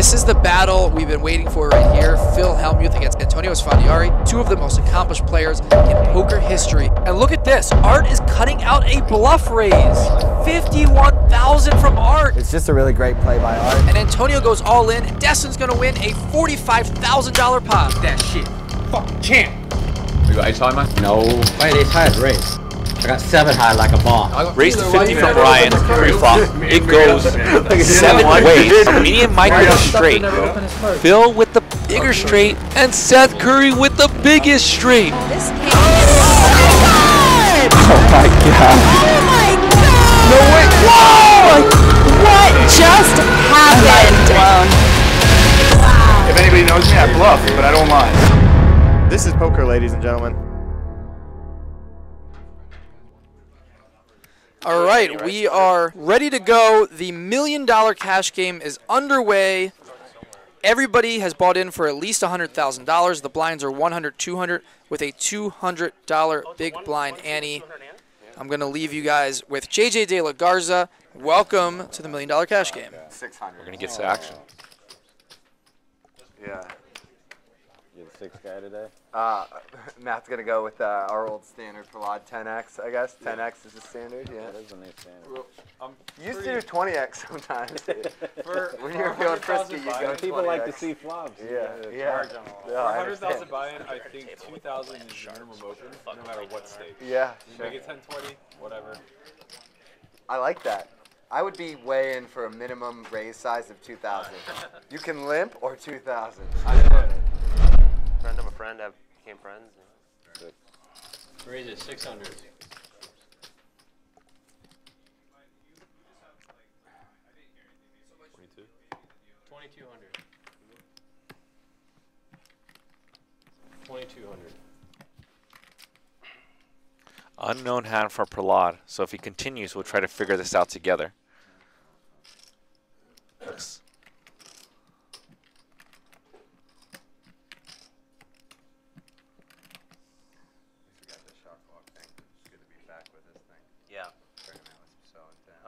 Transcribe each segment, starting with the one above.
This is the battle we've been waiting for right here. Phil Hellmuth against Antonio Esfandiari, two of the most accomplished players in poker history. And look at this, Art is cutting out a bluff raise. 51,000 from Art. It's just a really great play by Art. And Antonio goes all in, and Destin's gonna win a $45,000 pot. That shit. Fuck champ. We got ace high, man? No. Why ace high is raised? I got seven high like a bomb. Raise to 50 from Brian, pre-flop. It goes seven ways, medium micro straight. Phil with the bigger straight, and Seth Curry with the biggest straight. Oh, oh my god. Oh my god! No way! Whoa! What just happened? If anybody knows me, I bluff, but I don't lie. This is poker, ladies and gentlemen. All right, we are ready to go. The million dollar cash game is underway. Everybody has bought in for at least $100,000. The blinds are 100, 200 with a $200 big blind ante. I'm going to leave you guys with JJ De La Garza. Welcome to the million dollar cash game. 600. We're going to get to action. Yeah. You're the sixth guy today? Uh, Matt's gonna go with uh, our old standard Prahlad 10x, I guess. 10x is the standard, yeah. That is a nice standard. You used to do 20x sometimes. when you were feeling frisky, you go People like to see flops. Yeah, You gotta yeah. charge 'em all. Yeah, I hundred thousand buy-in, I think two thousand is the minimum open, no matter what stake. Yeah, You sure. make it 10, 20, whatever. I like that. I would be way in for a minimum raise size of 2,000. You can limp or 2,000. I love it. Friend of a friend have became friends. Raise it 600. Twenty-two. 2200. 2200. Unknown hand for Prahlad. So if he continues, we'll try to figure this out together. Looks-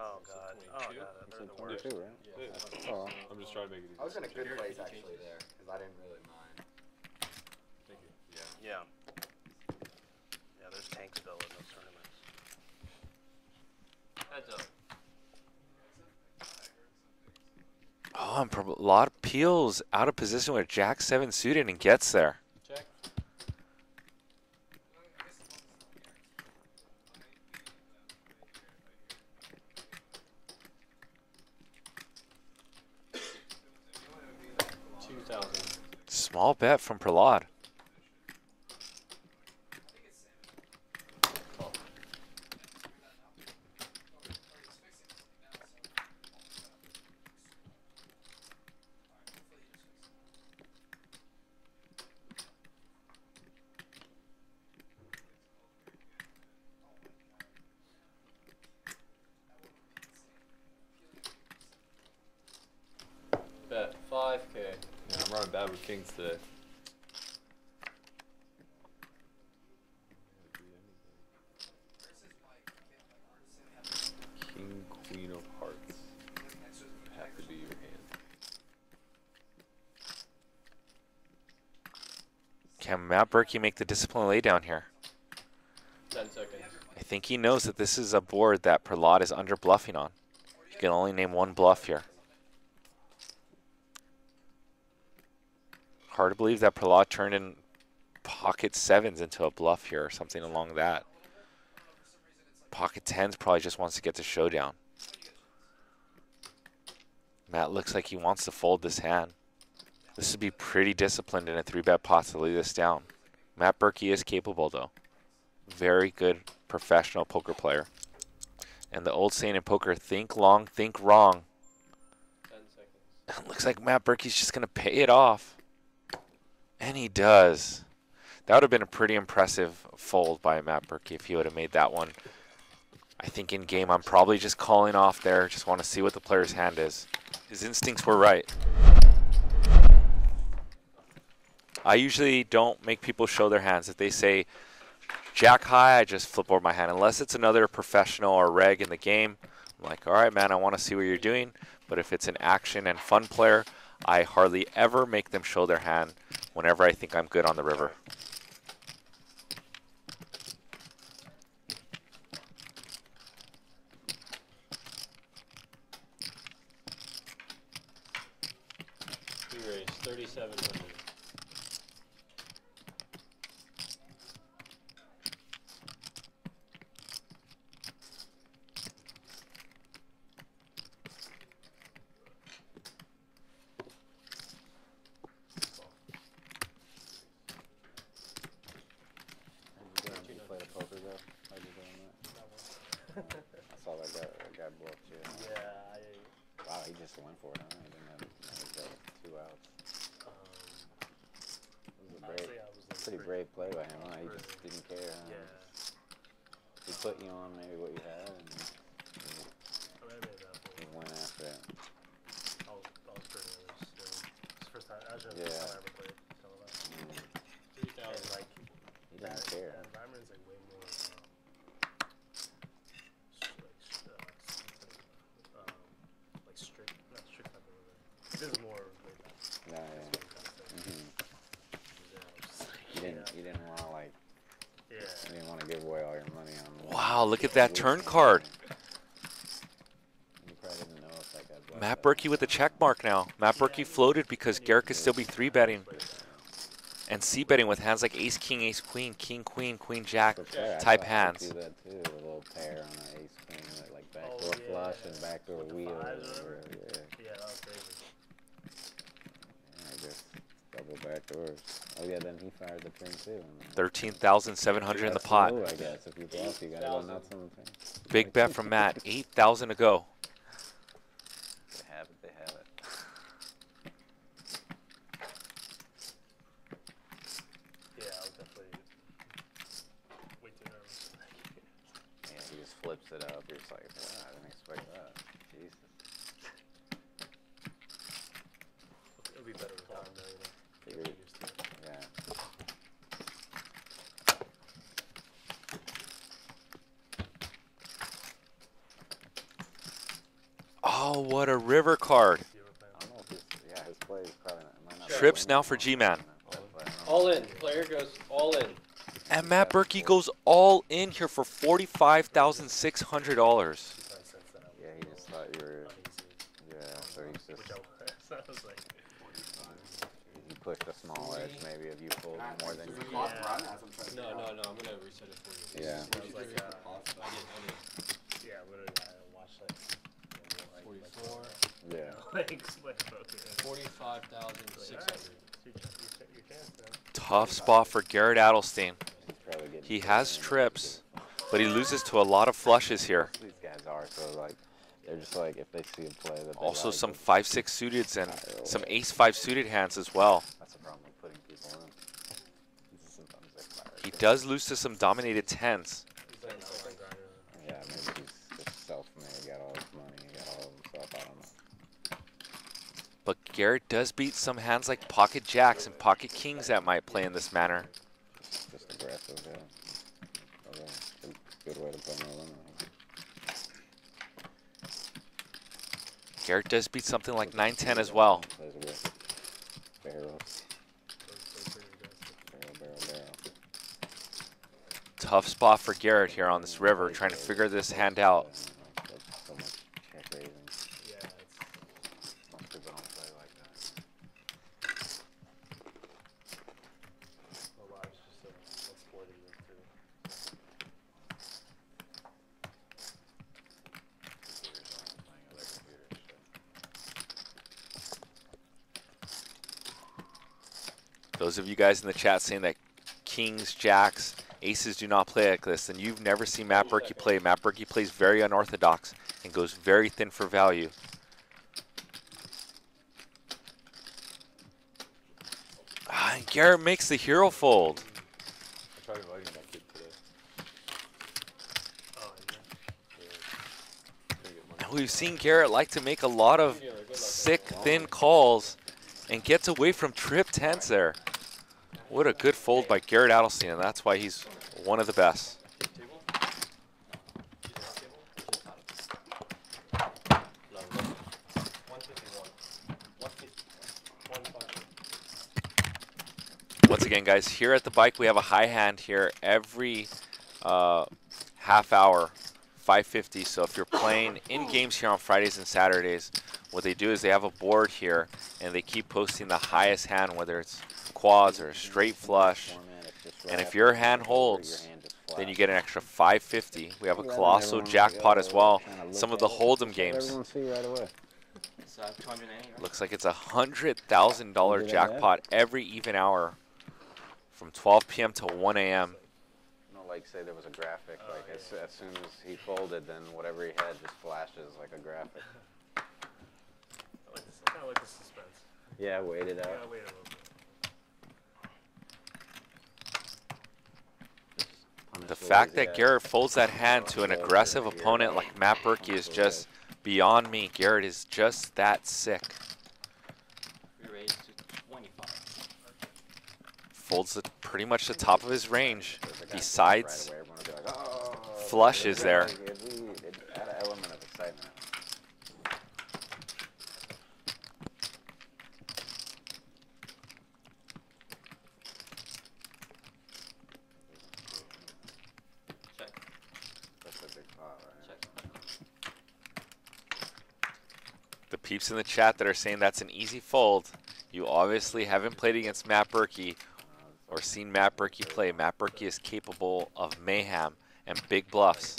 Oh god. Oh god. They're the worst. 22, right? That's all. Oh. I'm just trying to make it easy. I was in a good place actually there, because I didn't really mind. Yeah. Yeah. Yeah. There's tanks still in those tournaments. Heads up. Oh, a lot of peels out of position with Jack 7 suited and gets there. Check. Two thousand. Small bet from Prahlad. Bet five k. Yeah, I'm running bad with kings today. King, queen of hearts. Have to be your hand. Can Matt Berkey make the discipline laydown here? Ten seconds. I think he knows that this is a board that Prahlad is under bluffing on. You can only name one bluff here. Hard to believe that Prahlad turned in pocket sevens into a bluff here or something along that. Pocket tens probably just wants to get to showdown. Matt looks like he wants to fold this hand. This would be pretty disciplined in a three bet pot to lay this down. Matt Berkey is capable though. Very good professional poker player. And the old saying in poker, think long, think wrong. Looks like Matt Berkey's just going to pay it off. And he does. That would have been a pretty impressive fold by Matt Berkey if he would have made that one. I think in game, I'm probably just calling off there. Just want to see what the player's hand is. His instincts were right. I usually don't make people show their hands. If they say jack high, I just flip over my hand. Unless it's another professional or reg in the game, I'm like, all right, man, I want to see what you're doing. But if it's an action and fun player, I hardly ever make them show their hand whenever I think I'm good on the river. Pre-race, 3,700. You play the poker though? How'd you doing that? I saw that guy, that guy blow up too. Yeah, I, Wow, he just went for it, huh? He didn't have, he had two outs. um, It was a honestly, brave, I was like pretty brave play by him, huh? He just didn't care, huh? Yeah. He put you on maybe what you had and I mean, I made that he point. went after it. I was, I was pretty nervous. So it's the first time, actually, the Yeah. first time I ever played televised. Mm, And 3,000. like, He didn't care. Yeah, Reimer is like way more, um, s- like, sh- uh, like, s- um, like strict, not strict type of living. This is more laid back. Yeah, yeah. That's what I'm trying to say. hmm Yeah, I was just like, You didn't, yeah, you didn't want to like, yeah. you didn't want to give away all your money on. Wow, look at that losing turn money. card. You probably didn't know if that turn card. Matt that. Berkey with the check mark now. Matt Berkey floated because Garrett could still be three betting and C betting with hands like ace, king, ace, queen, king, queen, queen, jack For pair, I type hands. could Do that too, pair on an ace queen, like, like Oh, backdoor flush and backdoor wheel. or fives or whatever, whatever. Yeah, Yeah, that was crazy. yeah, I guess double backdoors. Oh yeah, then he fired the turn too. 13,700 in the pot. move, I guess if you bluff, you gotta go nuts on the thing. Big bet from Matt. 8,000 to go. They have it. They have it. Yeah, I was definitely way too nervous. Yeah, he just flips it up. You're just like, wow, I didn't expect that. Jesus. It'll be better with time though, you know. Figured Get it. used to it. Yeah. Oh, what a river card. You ever play I don't know if his, yeah, his play is probably not, might not be Trips now for G-Man. that, but I don't know. All in. Player goes all in. And Matt Berkey goes all in here for $45,600. Two times since that I was Yeah, he just thought you were. uneasy, Yeah, so he's just. which I was. So I was like, He pushed a small edge maybe of you folding more than you. yeah. No, no, no. I'm gonna reset it for you. Yeah. I was like, uh, I did, I did. yeah, literally, I watched like, you know, like, 44. Yeah. like, like split poker. and- Forty-five thousand six hundred. Your ch- your ch- your chance, man. Spot for Garrett Adelstein. He's probably getting He has trips, but he loses to a lot of flushes here. These guys are so like they're just like if they see him play they Also like, some 5-6 suiteds and some ace-5 suited hands as well. That's the problem with putting people in. Sometimes they fire. He does lose to some dominated 10s. He's like an online grinder. Yeah, maybe he's just self-made. Got all his money. He got all of himself. I don't know. But Garrett does beat some hands like pocket jacks and pocket kings that might play in this manner. Just aggressive. Yeah. Okay. Good, way to put. I think. Garrett does beat something like 9-10 as well. Barrel. Barrel. Barrel. Tough spot for Garrett here on this river, trying to figure this hand out. That's so much check raising. Yeah, it's. Most people don't play like that. Well, live's just a exploited move too. Computers aren't playing other computers. so. Those of you guys in the chat saying that kings, jacks, aces do not play like this, then you've never seen Matt Berkey play. Matt Berkey plays very unorthodox and goes very thin for value. Ah, and Garrett makes the hero fold. And we've seen Garrett like to make a lot of sick, thin calls and gets away from trip tens there. What a good fold by Garrett Adelstein, and that's why he's one of the best. Once again, guys, here at the bike, we have a high hand here every uh, half hour 550 so if you're playing in games here on Fridays and Saturdays what they do is they have a board here and they keep posting the highest hand whether it's quads or a straight flush. Format, it's just And if your hand the number, your holds, then you get an extra 550. We have a colossal jackpot as well. trying to look Some of the Hold'em games. Everyone see right away. It's uh, 280, right? Looks like it's a hundred thousand dollar Look at that. jackpot every even hour, from 12 p.m. to 1 a.m. No, like say there was a graphic, like as, as soon as he folded, then whatever he had just flashes like a graphic. I like this. I kind of like the suspense. Yeah, wait it out. gotta wait a little bit. Punish The the fact that. Garrett folds that hand to an aggressive opponent like Matt Berkey is just beyond me. Garrett is just that sick. We raised to 25. Folds the, pretty much the top of his range. Besides, right away, everyone will be like, "Oh." flush It's is there. like, it- we- it add an element of excitement. Check. That's a big pot, right? Check. the peeps in the chat that are saying that's an easy fold, you obviously haven't played against Matt Berkey or seen Matt Berkey play. Matt Berkey is capable of mayhem and big bluffs.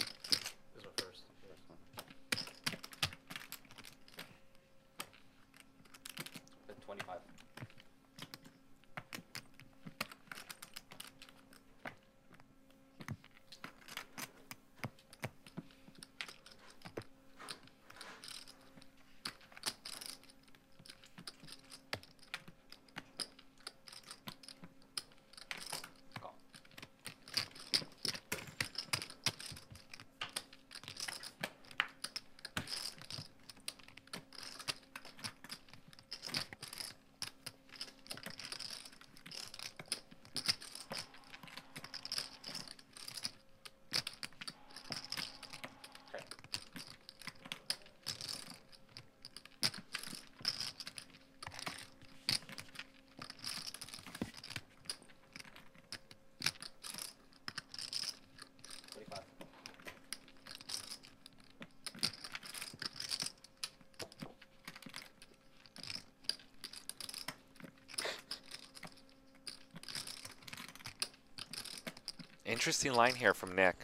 Interesting line here from Nick.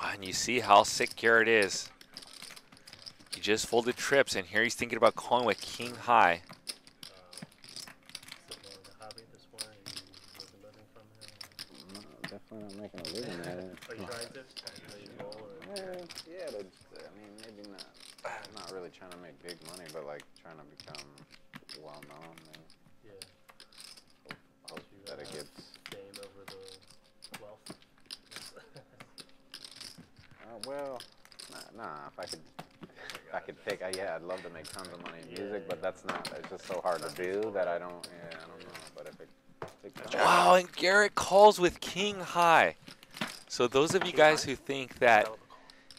And you see how sick Garrett is. He just folded trips, and here he's thinking about calling with king high. Still going to hobby at this point. Are you making living from it? No, definitely not making a living at it. Are you trying to? Are you goal or? Yeah, yeah, to, I mean, maybe not. Not really trying to make big money, but like trying to become well known. And Yeah. hope that it gets. Fame over the wealth. Uh, well, nah, nah. If I could, if I could pick, uh, yeah, I'd love to make tons of money in music, but that's not. It's just so hard to do that I don't. Yeah, I don't know. But if it, if it comes, Wow, and Garrett calls with king high. So those of you guys who think that,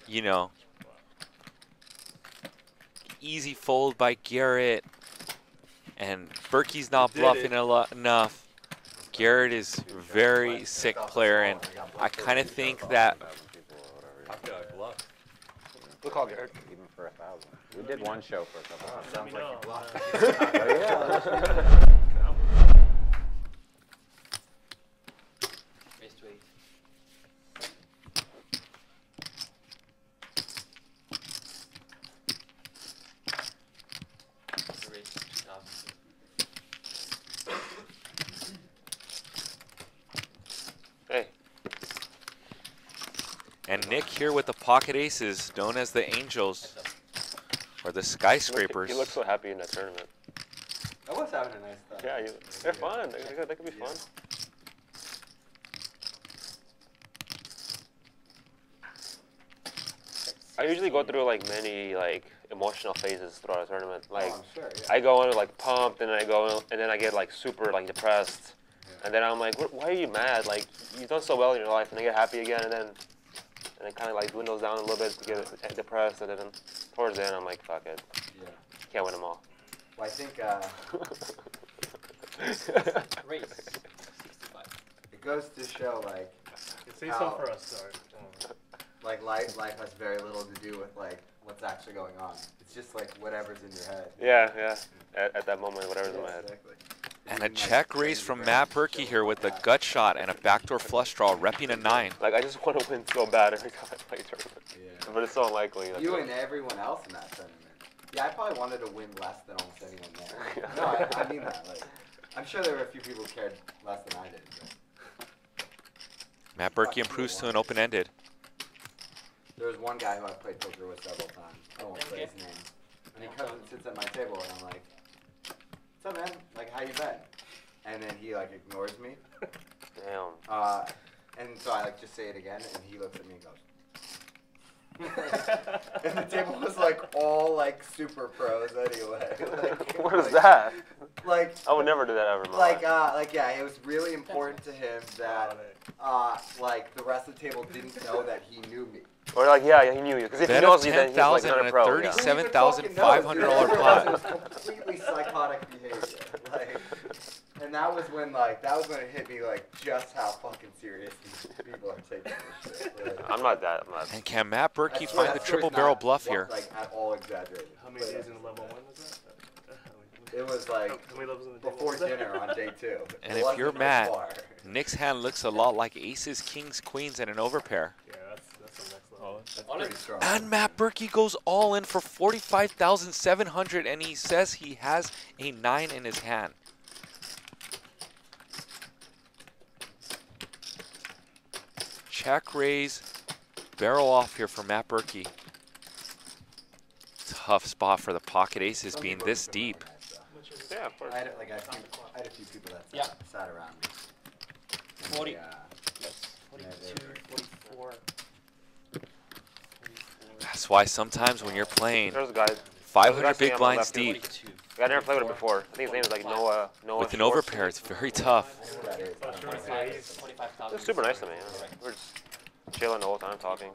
you know, easy fold by Garrett and Berkey's not bluffing a lo- enough, Garrett is very sick player, and I kind of think that thousand people or whatever. I feel like bluff. Good call, Garrett. Even for a thousand. We did one show for a couple. of Let me know. yeah. Raise to eight. We raised to 2,000. Hey, and Nick here with the pocket aces, known as the Angels or the Skyscrapers. he looked so happy in that tournament. I was having a nice time. Yeah, you, they're fun. They, they, could- they could be fun. I usually go through like many like emotional phases throughout a tournament. Oh, like I'm sure, yeah. I go into like pumped, and then I go and then I get like super like depressed, and then I'm like, "Wh- why are you mad? Like you've done so well in your life, and then get happy again, and then and it kind of like dwindles down a little bit to get depressed, and then towards the end I'm like, fuck it, Yeah. can't win them all. Well, I think uh, Race. 65. it goes to show like Say how, for us, sorry. like life life has very little to do with like what's actually going on. It's just like whatever's in your head. Yeah, yeah. At, at that moment, whatever's in my head. Exactly. And a check raise from Matt Berkey here with a gut shot and a backdoor flush draw, repping a nine. Like I just want to win so bad every time I play a tournament, Yeah. but it's so unlikely. that's You why. and everyone else in that tournament. Yeah, I probably wanted to win less than almost anyone there. No, I, I mean that. Like, I'm sure there were a few people who cared less than I did. But Matt Berkey improves to an open-ended. there was one guy who I played poker with several times. I won't say his name. And he comes and sits at my table, and I'm like, "What's up, man? Like, how you been?" And then he like ignores me. Damn. Uh, and so I like just say it again, and he looks at me and goes. and the table was like all like super pros anyway. Like, What is like- that? Like I would never do that ever in like life. uh like yeah, it was really important to him that uh like the rest of the table didn't know that he knew me. Or like, yeah, yeah, he knew you. Because if he knows you, then he's like 10,000 not and a a pro. yeah. Who even fucking $37,500 knows, pot. Completely psychotic behavior. Like, and that was when like that was when it hit me like just how fucking serious these people are taking this shit. Like, I'm not that. I'm not. And can Matt I Berkey swear find the that story's triple not barrel bluff here? Like at all exaggerated. How many But days in level one was that? It was like How many levels in the table before dinner on day two. And if you're this Matt, far. Nick's hand looks a lot like aces, kings, queens, and an overpair. Yeah, that's that's the next level. Oh, that's pretty strong. And Matt Berkey goes all in for 45,700 and he says he has a 9 in his hand. Check raise, barrel off here for Matt Berkey. Tough spot for the pocket aces being this deep. like that, so. Yeah, of course. I had, like, I, had a few, I had a few people that Yeah. sat, sat around me. 40. uh, Yes. 42, 44. That's why sometimes when you're playing There's a guy. 500 big I'm blinds lefty. deep 42. I never played with him before. I think his name is like Noah. Noah. with an Schwartz. overpair, it's very tough. that is, Not sure if 25 he's, super nice to me. yeah. We're just chilling all the whole time talking.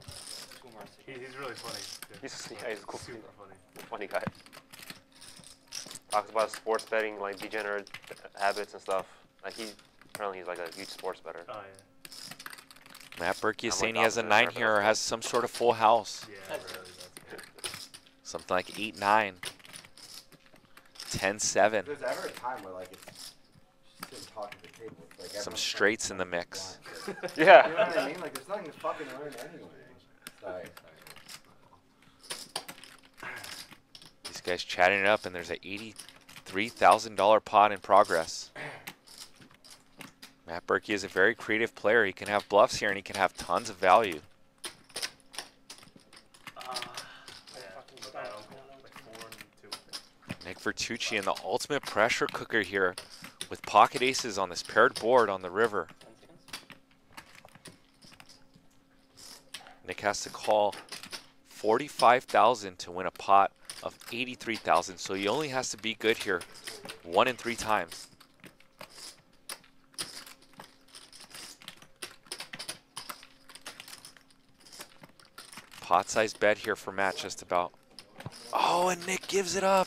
Two more. he, he's really funny. He's yeah, he's a cool, super funny. funny guy. Talks about sports betting, like degenerate habits and stuff. Like he apparently he's like a huge sports bettor. Oh Matt Berkey is I'm like saying he has a 9 here or has some sort of full house. yeah. Yeah, really, that's Something like 8 9. 10 7. There's ever a time where like it's just sitting talking at the table, like Some straights in the mix. Yeah. You know what I mean? Like there's nothing to fucking learn anyway. Sorry. sorry. These guys chatting it up, and there's a $83,000 pot in progress. Matt Berkey is a very creative player. He can have bluffs here, and he can have tons of value. about like four and Vertucci in the ultimate pressure cooker here with pocket aces on this paired board on the river. Nick has to call 45,000 to win a pot of 83,000. So he only has to be good here one in three times. Pot size bet here for Matt just about. Oh, and Nick gives it up.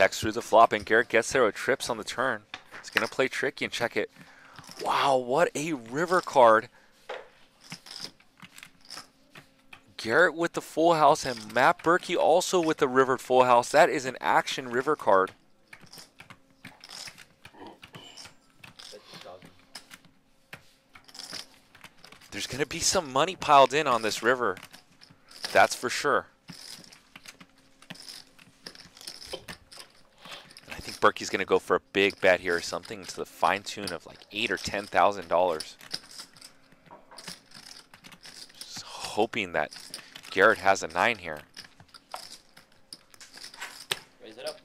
Checks through the flop, and Garrett gets there with trips on the turn. He's going to play tricky and check it. Wow, what a river card. Garrett with the full house and Matt Berkey also with the river full house. That is an action river card. There's going to be some money piled in on this river. That's for sure. I think Berkey's going to go for a big bet here or something to the fine tune of like eight or ten thousand dollars. Just hoping that Garrett has a nine here. Raise it up.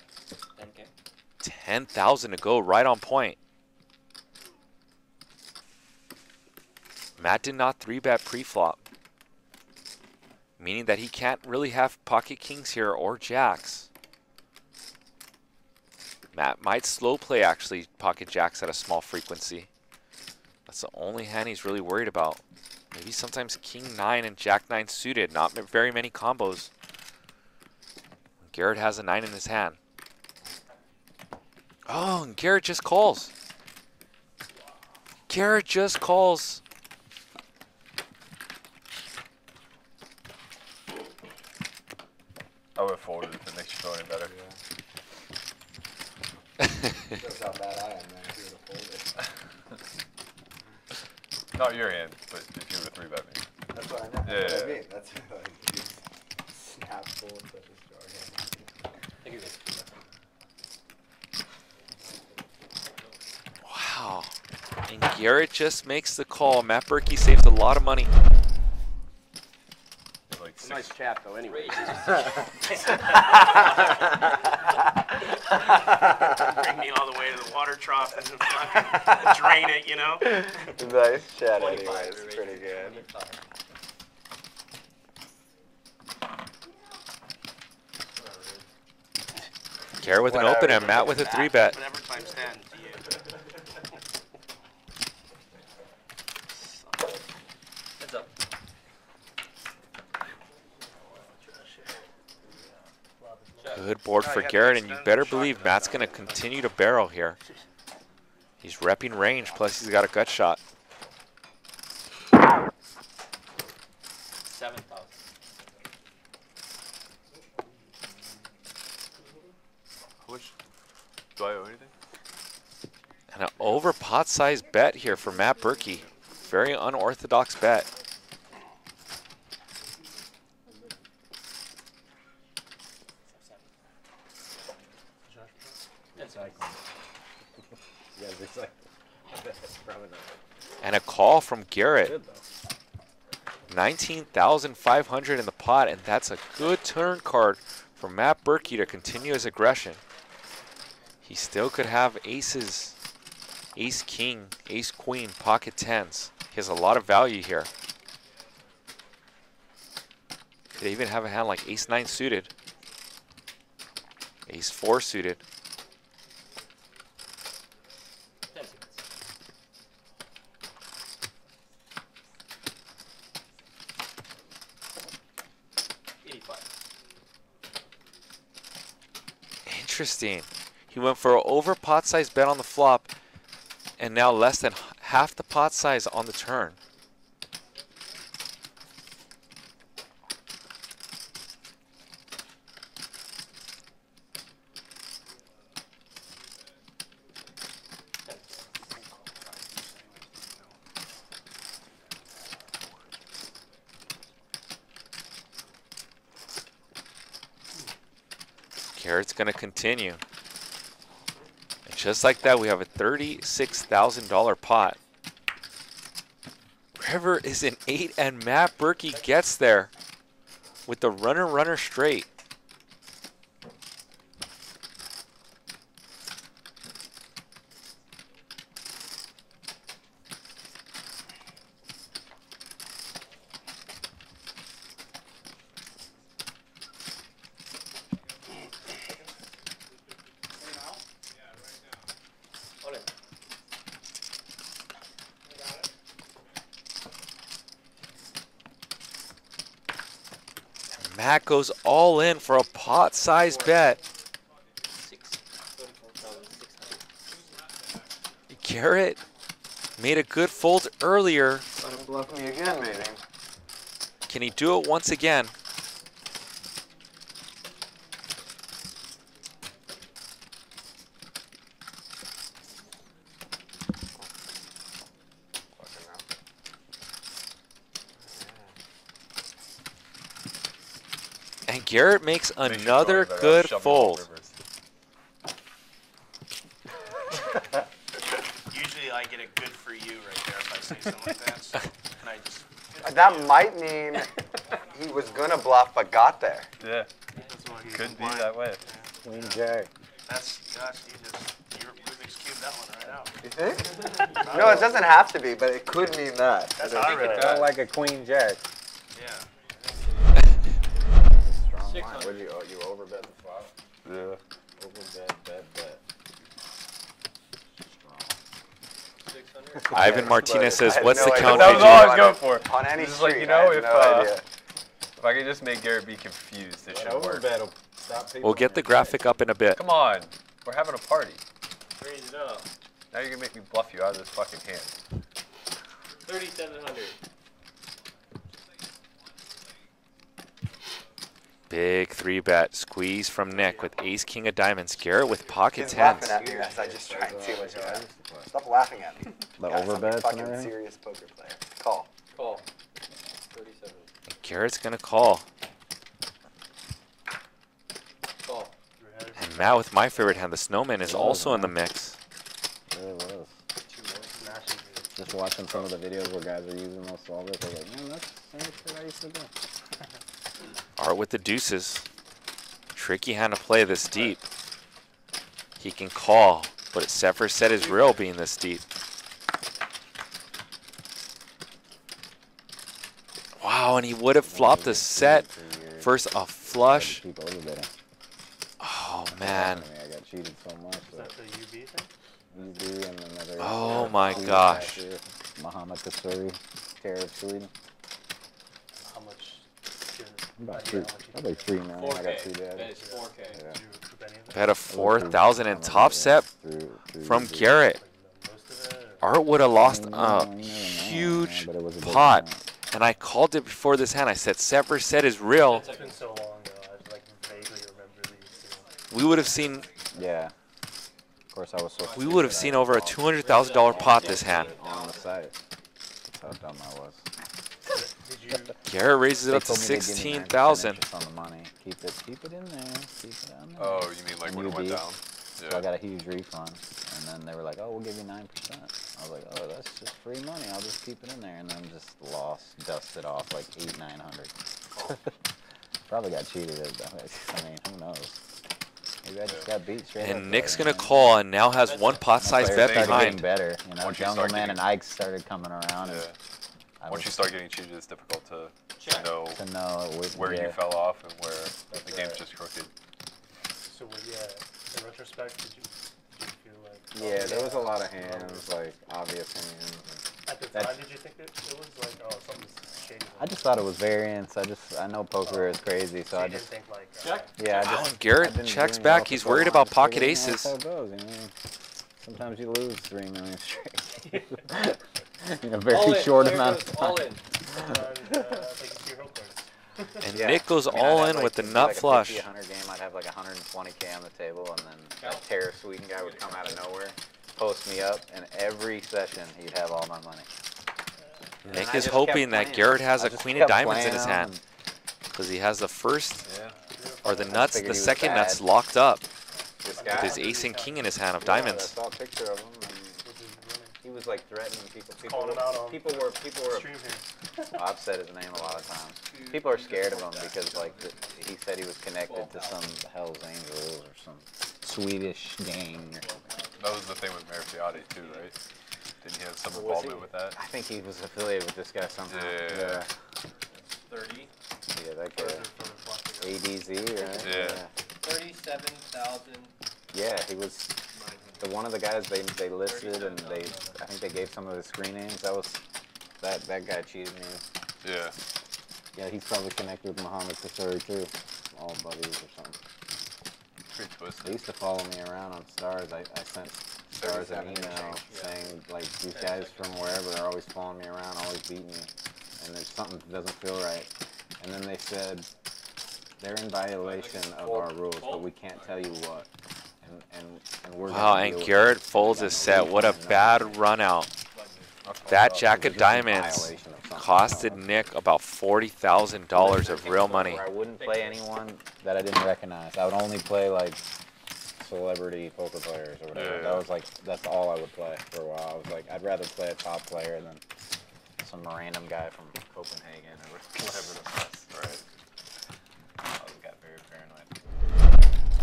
10k. Ten thousand to go, right on point. Matt did not three bet pre-flop, meaning that he can't really have pocket kings here or jacks. Matt might slow play actually pocket jacks at a small frequency. That's the only hand he's really worried about. Maybe sometimes king nine and jack nine suited, not very many combos. Garrett has a nine in his hand. Oh, and Garrett just calls. Garrett just calls. I would have folded if it makes you feel any better. Shows how bad I am, man. If you would have folded. Not your hand, but if you were to three bet me. That's what I know. Yeah, That's what yeah, I yeah. mean. That's like you snap fold such a strong hand. Thank you guys. Wow. And Garrett just makes the call. Matt Berkey saves a lot of money. Like It's nice chat though, anyway. Bring me all the way to the water trough and fucking drain it, you know? nice chat 25, anyways. we raised Pretty good. 25. Garrett with an Whatever. open and Matt with a three bet. Whatever times 10 to you. Heads up. Good board for Garrett, and you better believe Matt's going to continue to barrel here. He's repping range, plus he's got a gut shot. Seven thousand. Do I owe anything? And an over pot size bet here for Matt Berkey. Very unorthodox bet. That's right. Yeah, it's like, probably not. And a call from Garrett. Good 19,500 in the pot, and that's a good turn card for Matt Berkey to continue his aggression. He still could have aces, ace king, ace queen, pocket tens. He has a lot of value here. Could even have a hand like ace nine suited, ace four suited. Ten seconds. Eighty-five. Interesting. He went for an over pot size bet on the flop, and now less than half the pot size on the turn. Garrett's going to continue. And just like that, we have a $36,000 pot. River is an 8, and Matt Berkey gets there with the runner runner straight. Matt goes all in for a pot-sized bet. Six. Thirty-four thousand six hundred. Garrett made a good fold earlier. Let him bluff me again, maybe. Can he do it once again? And Garrett makes another good fold. Usually I get a good for you right there if I say something like that. So can I just? That might mean he was gonna bluff but got there. Yeah. That's what he's Could be implying. that way. Queen Jack. That's gosh, you just you Rubik's cube that one right out. You think? No, it doesn't have to be, but it could mean that. That's how I read it. Kind of like a Queen Jack. Yeah. Strong Six line. hundred. Would you, oh, you overbet the flop? Yeah. Overbet, bet, bet. Six hundred. Ivan Martinez But says, "What's no the idea count?" That was all I on- was going for. On any This is like, you know, I if, no uh. If I could just make Garrett be confused, it An should work. overbet will stop We'll get the graphic up in a bit. Come on. We're having a party. Raise it up. Now you're going to make me bluff you out of this fucking hand. Thirty-seven hundred. Big three bet squeeze from Nick with ace king of diamonds. Garrett with pocket He's laughing at me as I just try and see what you have. Stop laughing at me. The Guy's a overbets fucking everything? serious poker player. Call. Call. Thirty-seven. Garrett's gonna call. Call. And Matt with my favorite hand, the snowman, is also in the mix. It really was. Just watching some of the videos where guys are using those solvers, I was like, man, that's the same shit I used to do. Art with the deuces. Tricky hand to play this deep. He can call, but it Sefer said is real being this deep. Wow, and he would have flopped a set versus a flush. Oh man. I, mean, I got cheated so much. Is that the UB thing? UB and another. Oh my gosh. Muhammad Kasuri, Terror of Sweden. How much? About three, how much you probably three million. I got two That dads. four K. Yeah. Did you of? Bet a 4,000 in top set Through- through from UB. Garrett. Most of it? Or? Art would have lost mm, a know, you never know, huge man, but it was a big pot. And I called it before this hand. I said, Sever set is real. It's been so long though. I like vaguely remember these. We would have seen Yeah. Of course, I was so. we would have seen over a $200,000 pot this hand. on the side. That's how dumb I was. Did you? Garrett raises it up to told me they'd give me 9% 16,000. interest on the money. Keep it, keep it in there. Keep it on there. Oh, you mean like And when it went UB. down? So I got a huge refund, and then they were like, "Oh, we'll give you nine percent." I was like, "Oh, that's just free money. I'll just keep it in there." And then just lost, dusted off like eight, nine hundred. Probably got cheated. At. I mean, who knows? Maybe I just got beat straight up. And Nick's going to call and now has one pot My size players bet started getting behind. better. You know, Once you Jungle start Man getting- and Ike started coming around. Yeah. And I Once you start getting cheated, it's difficult to, to know to know wh- where yeah. you fell off and where the game's right. just crooked. So well, yeah. In retrospect, did you, did you feel like? oh, Yeah, there was a lot of hands, like obvious hands. At the that- time, did you think it, it was like, oh, something's shady? I just thought it was variance. I just I know poker is crazy, so So I just think like. uh, Check. yeah. I Oh, just and Garrett I checks back. He's worried about pocket figured, you know, aces. That's how it goes. You know? Sometimes you lose three million straight in a very all short Player amount goes of All time. in. and, uh, take it to your home cards. And Yeah. Nick goes I mean, all in like, with the nut like flush. A 50, 100 game, I'd have like 120k on the table, and then that Terror Sweden guy would come out of nowhere, post me up, and every session he'd have all my money. And Nick is hoping that. Garrett has a queen of diamonds in his hand because he has the first Yeah. or the nuts, the he was second nuts locked up This with his ace and king in his hand of Yeah, diamonds. He was like threatening people. People, Calling were, out on people were people were. Stream here. Well, I've said his name a lot of times. People are scared of him because like the, he said he was connected to some Hell's Angels or some Swedish gang or something. That was the thing with Marifiotti too, right? Didn't he have some involvement with that? I think he was affiliated with this guy somehow. Yeah. Thirty. Yeah, that guy. ADZ, right? Yeah. Thirty-seven thousand. Yeah, he was the one of the guys they they listed and they I think they gave some of the screen names. That was that that guy cheated me. Yeah. Yeah, he's probably connected with Muhammad Kasuri too. All buddies or something. Pretty twisted. They used to follow me around on Stars. I, I sent Stars an email saying like these guys from wherever are always following me around, always beating me, and there's something that doesn't feel right. And then they said they're in violation of our rules, but we can't tell you what. And and, and we're Wow, and Garrett folds We his set. What a reason to know. bad run out. That Jack of It's just a Diamonds violation of something. costed Nick about forty thousand dollars of real money. I wouldn't play anyone that I didn't recognize. I would only play like celebrity poker players or whatever. Yeah, That was like that's all I would play for a while. I was like, I'd rather play a top player than some random guy from Copenhagen or whatever the fuck. Right. I was got very paranoid.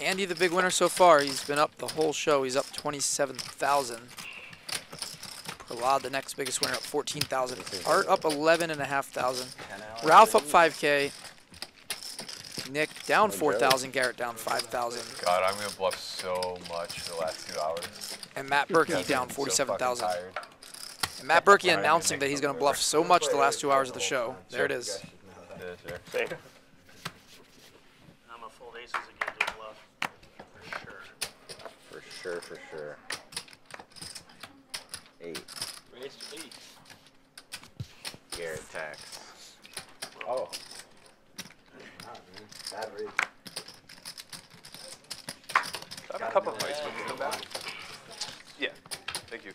Andy, the big winner so far. He's been up the whole show. He's up 27,000. Prahlad, the next biggest winner, up 14,000. Art up 11,500. Ralph up 5K. Nick down 4,000. Garrett down 5,000. God, I'm gonna bluff so much the last two hours. And Matt Berkey down I'm so fucking 47,000. And Matt Berkey announcing that he's going to bluff so much the last two hours of the show. There it is. Yeah, sure. Same. I'm a full aces again to bluff. For sure. For sure. Eight. Raise to eight. Garrett tax. Oh. Bad read. I have a cup of ice when you come back. Yeah. Thank you.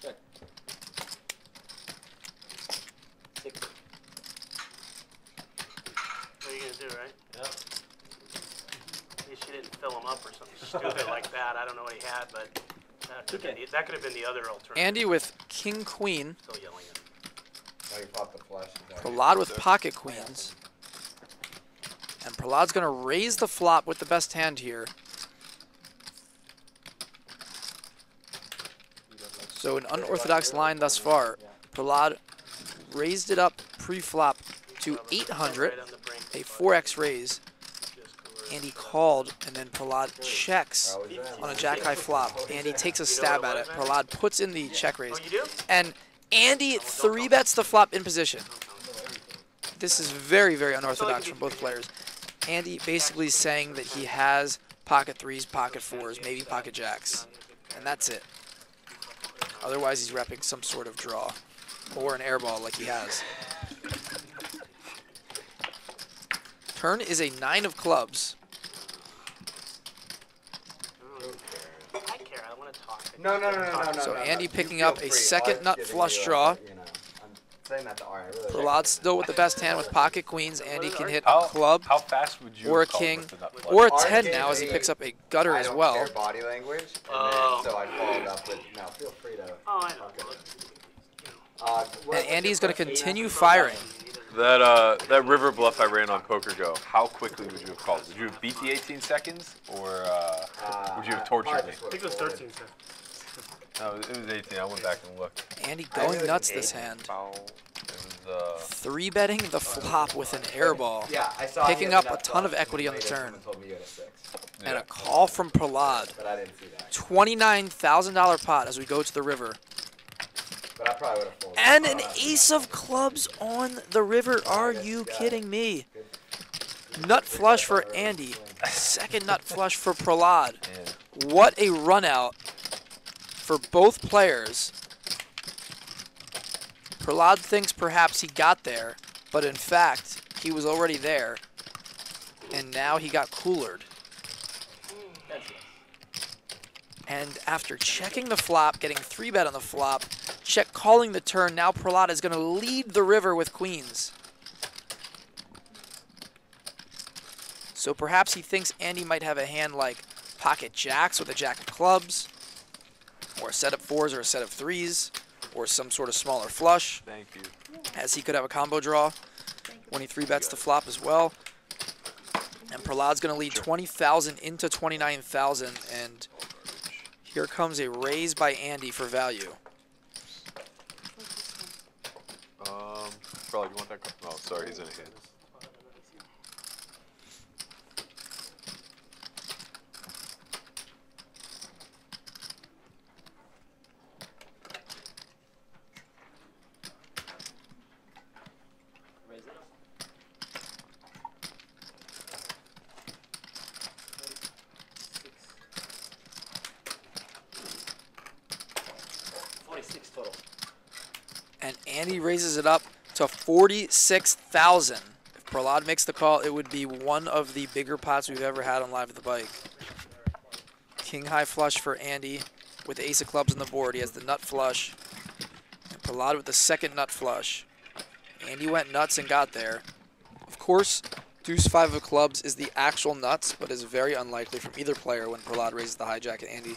Check. Six. What are you gonna do, right? Yeah. At least you didn't fill him up or something like that. I don't know what he had, but that could, have been, the- that could have been the other alternative. Andy with King Queen. Still yelling at him. Now you pop the flush. Prahlad with pocket queens. And Prahlad's going to raise the flop with the best hand here. So an unorthodox line thus far. Prahlad raised it up pre-flop to 800, a 4x raise. Andy called, and then Prahlad checks on a jack high flop. Andy takes a stab at it. Prahlad puts in the check raise. And Andy three bets the flop in position. This is very, very unorthodox from both players. Andy basically saying that he has pocket threes, pocket fours, maybe pocket jacks. And that's it. Otherwise, he's repping some sort of draw. Or an airball like he has. Turn is a nine of clubs. I care. I want to talk. No, no, no, no, no, no. So no, Andy no. picking You feel up a second nut flush you draw. You know, I'm saying that to Ari. I really Prahlad still with the best hand with pocket queens. Andy can hit a club How fast would you or a king with the nut flush? or a 10 game now as he picks up a gutter I as don't well. care body language, and Oh. then so I followed up with, no, feel free to. Oh, I know. Uh, And Andy's going to continue firing. That uh, that river bluff I ran on PokerGO. How quickly would you have called? Would you have beat the 18 seconds, or uh, would you have tortured me? I think it was 13 seconds. No, it was 18. I went back and looked. Andy going nuts this hand. Uh, Three betting the flop with an airball. Yeah, I saw Picking up a ton of equity on the turn. someone told me you had a six, And a call from Prahlad. But I didn't see that. $29,000 pot as we go to the river. But I probably would have folded. And an Uh, ace of clubs on the river. Are you kidding me? Nut flush for Andy. Second nut flush for Prahlad. What a run out for both players. Prahlad thinks perhaps he got there, but in fact, he was already there. And now he got coolered. And after checking the flop, getting three bet on the flop, check calling the turn, now Prahlad is going to lead the river with queens. So perhaps he thinks Andy might have a hand like pocket jacks with a jack of clubs, or a set of fours or a set of threes, or some sort of smaller flush, thank you. as he could have a combo draw when he three bets the flop as well. And Prahlad's going to lead 20,000 into 29,000, and here comes a raise by Andy for value. Bro, you want that? Oh, sorry, he's in a hit. And Andy raises it up to 46,000. If Prahlad makes the call, it would be one of the bigger pots we've ever had on Live at the Bike. King high flush for Andy with ace of clubs on the board. He has the nut flush. And with the second nut flush. Andy went nuts and got there. Of course, deuce five of clubs is the actual nuts, but is very unlikely from either player when Prahlad raises the hijack and Andy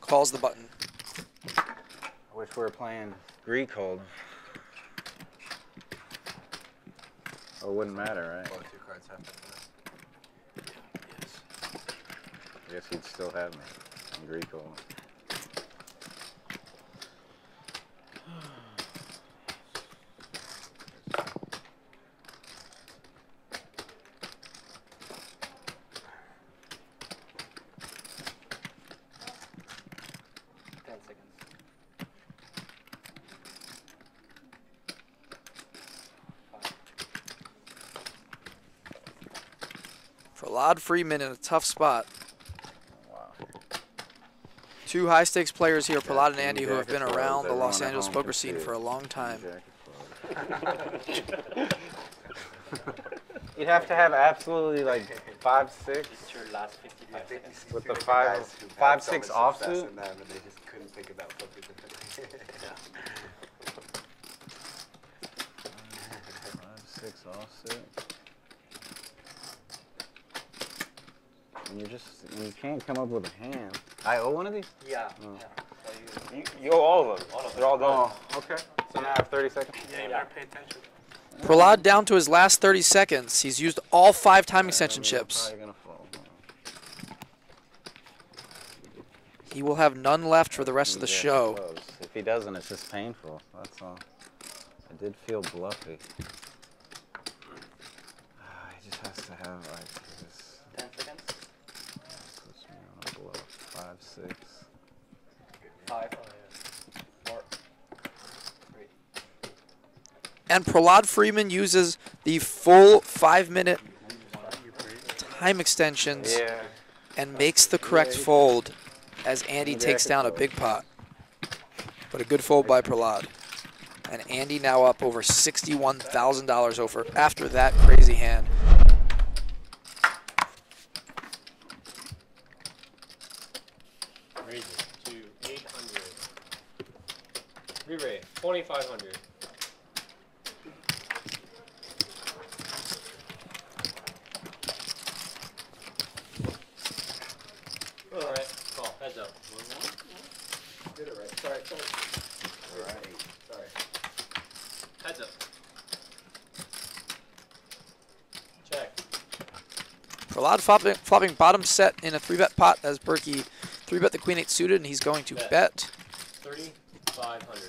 calls the button. I wish we were playing Greek hold. Oh, it wouldn't matter, right? two cards happen. I guess he'd still have me in Greek hold. Ten seconds. Prahlad Freeman in a tough spot. Two high stakes players here, Prahlad and Andy, who have been around the Los Angeles poker scene for a long time. You'd have to have absolutely like five six It's your last 55 seconds. with the five five six offsuit. And they just couldn't think about poker differently. Five six offsuit. And you're just and you can't come up with a hand. I owe one of these. Yeah. Oh. yeah. So you, You, you owe all of them. all of They're all done. Oh, okay. So now I have 30 seconds. Yeah, you better pay attention. Prahlad down to his last 30 seconds. He's used all five time extension chips. Probably gonna fold. He will have none left for the rest of the Jack show. clubs. If he doesn't, it's just painful. That's all. I did feel bluffy. Ah, He just has to have like this. 10 seconds. Puts me on a bluff. Five six. Five. Oh, Four. Three. And Prahlad Freeman uses the full five minute time extensions Yeah. and makes the correct fold as Andy takes down a big pot. But a good fold by Prahlad. And Andy now up over $61,000 over after that crazy hand. Raise it to 800. Re-rate, 2500. Alright, call, heads up. Did it right. Sorry, sorry. Alright. Sorry. Heads up. Check. Prahlad flopping, flopping bottom set in a three bet pot as Berkey three bet the queen eight suited and he's going to Bet. bet. 3500.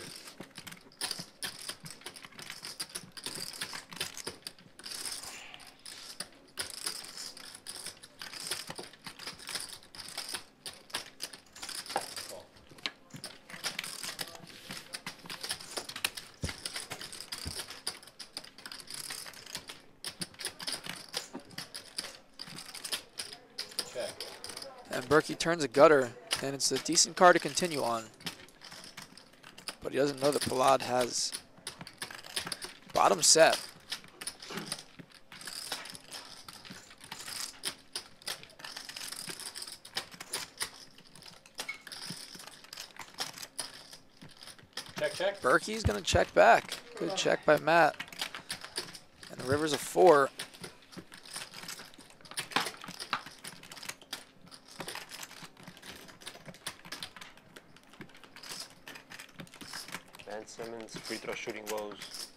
Call. Check. And Berkey turns a gutter, and it's a decent card to continue on. But he doesn't know that Prahlad has bottom set. Check, check. Berkey's going to check back. Good check by Matt. And the river's a four. Simmons, free throw shooting woes.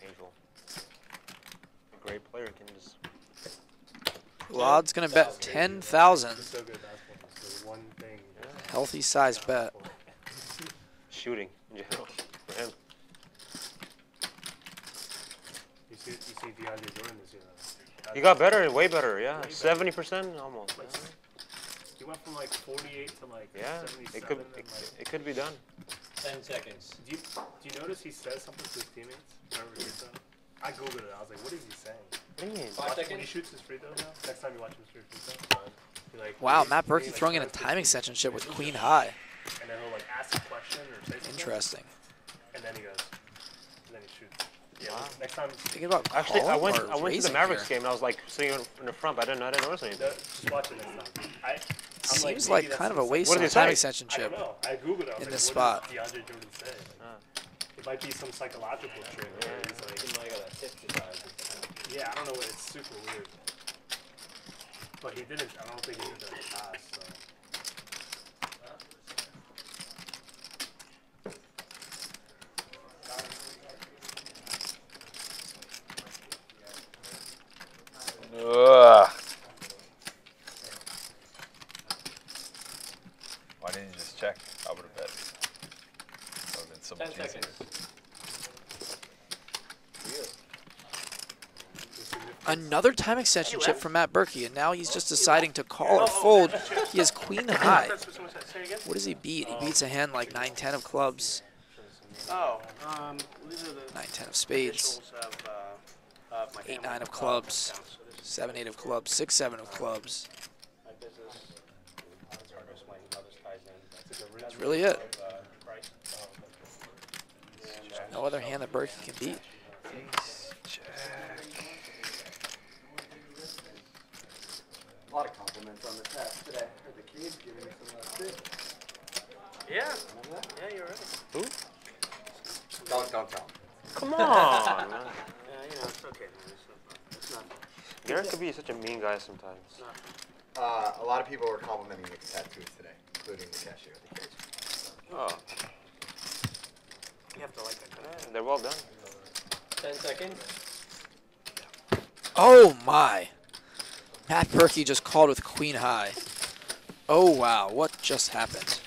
Painful. A great player can just. Prahlad's going to bet 10,000. So good at basketball. That's the one thing. Healthy size bet. Shooting in general for him. You see, you see DeAndre Jordan this year. though. He got better, way better, yeah. 70% almost. Yeah. He went from like 48 to like Yeah, 77. it could it, like, it could be done. 10 seconds. do you do you notice he says something to his teammates? Whenever he gets up? I googled it. I was like, what is he saying? What do you mean? Five Watch- When seconds? he shoots his free throws now, next time you watch him shoot free throws, he like Wow, Matt he, Berkey like, throwing in a timing teach extension his chip with queen high. And then he'll like ask a question or say something. Interesting. And then he goes, and then he shoots. Yeah, next time. Thinking about Actually, I went. I went to the Mavericks here. game and I was like sitting in in the front, but I didn't. I didn't notice anything. Just watch it next time. I, I'm Seems maybe like kind of a waste of did a he time say? extension I don't chip. know. I googled it. I in like, this what spot. Did DeAndre Jordan say? Ah. It might be some psychological trick. where he's like, He might got a hypnotize. yeah, I don't know. It's super weird. But he didn't. I don't think he did that in the past. So. Ugh. Why didn't you just check? I would have bet. That would have been so much easier. Another time extension chip from Matt Berkey, and now he's just deciding to call or fold. He has queen high. Say? What does he beat? He beats a hand like 9-10 of clubs, Oh, um, these are the 9-10 of spades, initials of, uh, of my 8-9 of clubs, accounts. So this is 7-8 of clubs, 6-7 of clubs. That's where most of my others ties in. That's a good That's really it. price. And, uh, No other hand that Berkey can beat. A lot of compliments on the test today. Heard the kids giving me some last too. Yeah. That? Yeah, you're right. Who? Don't don't tell 'em. Come on. Yeah, you know, it's okay, man. It's not. It's not. Garrett could be such a mean guy sometimes. Uh, a lot of people were complimenting Nick's tattoos today, including the cashier at the cage. Oh, You have to like that. kind of- yeah, they're well done. Ten seconds. Oh my! Matt Berkey just called with queen high. Oh wow, what just happened?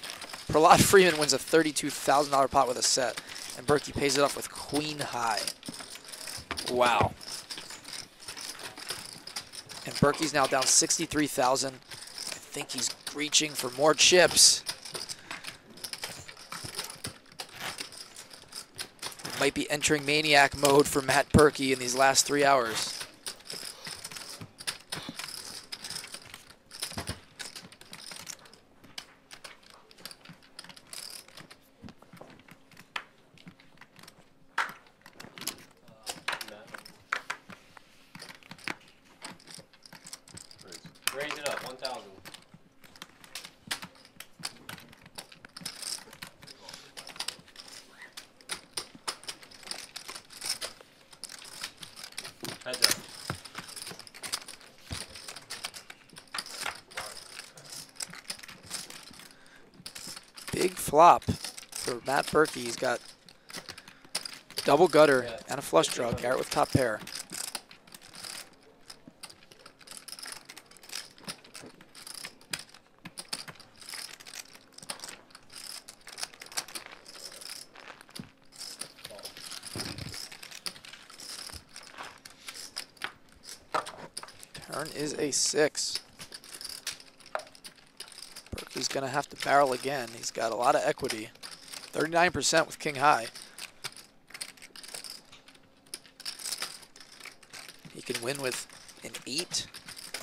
Prahlad Freeman wins a $32,000 pot with a set, and Berkey pays it off with queen high. Wow. And Berkey's now down 63,000. I think he's reaching for more chips. Might be entering maniac mode for Matt Berkey in these last three hours. Raise it up, one thousand. Heads up. Big flop for Matt Berkey. He's got double gutter and a flush draw. Garrett with top pair. Turn is a six. Going to have to barrel again. He's got a lot of equity. 39% with king high. He can win with an eight,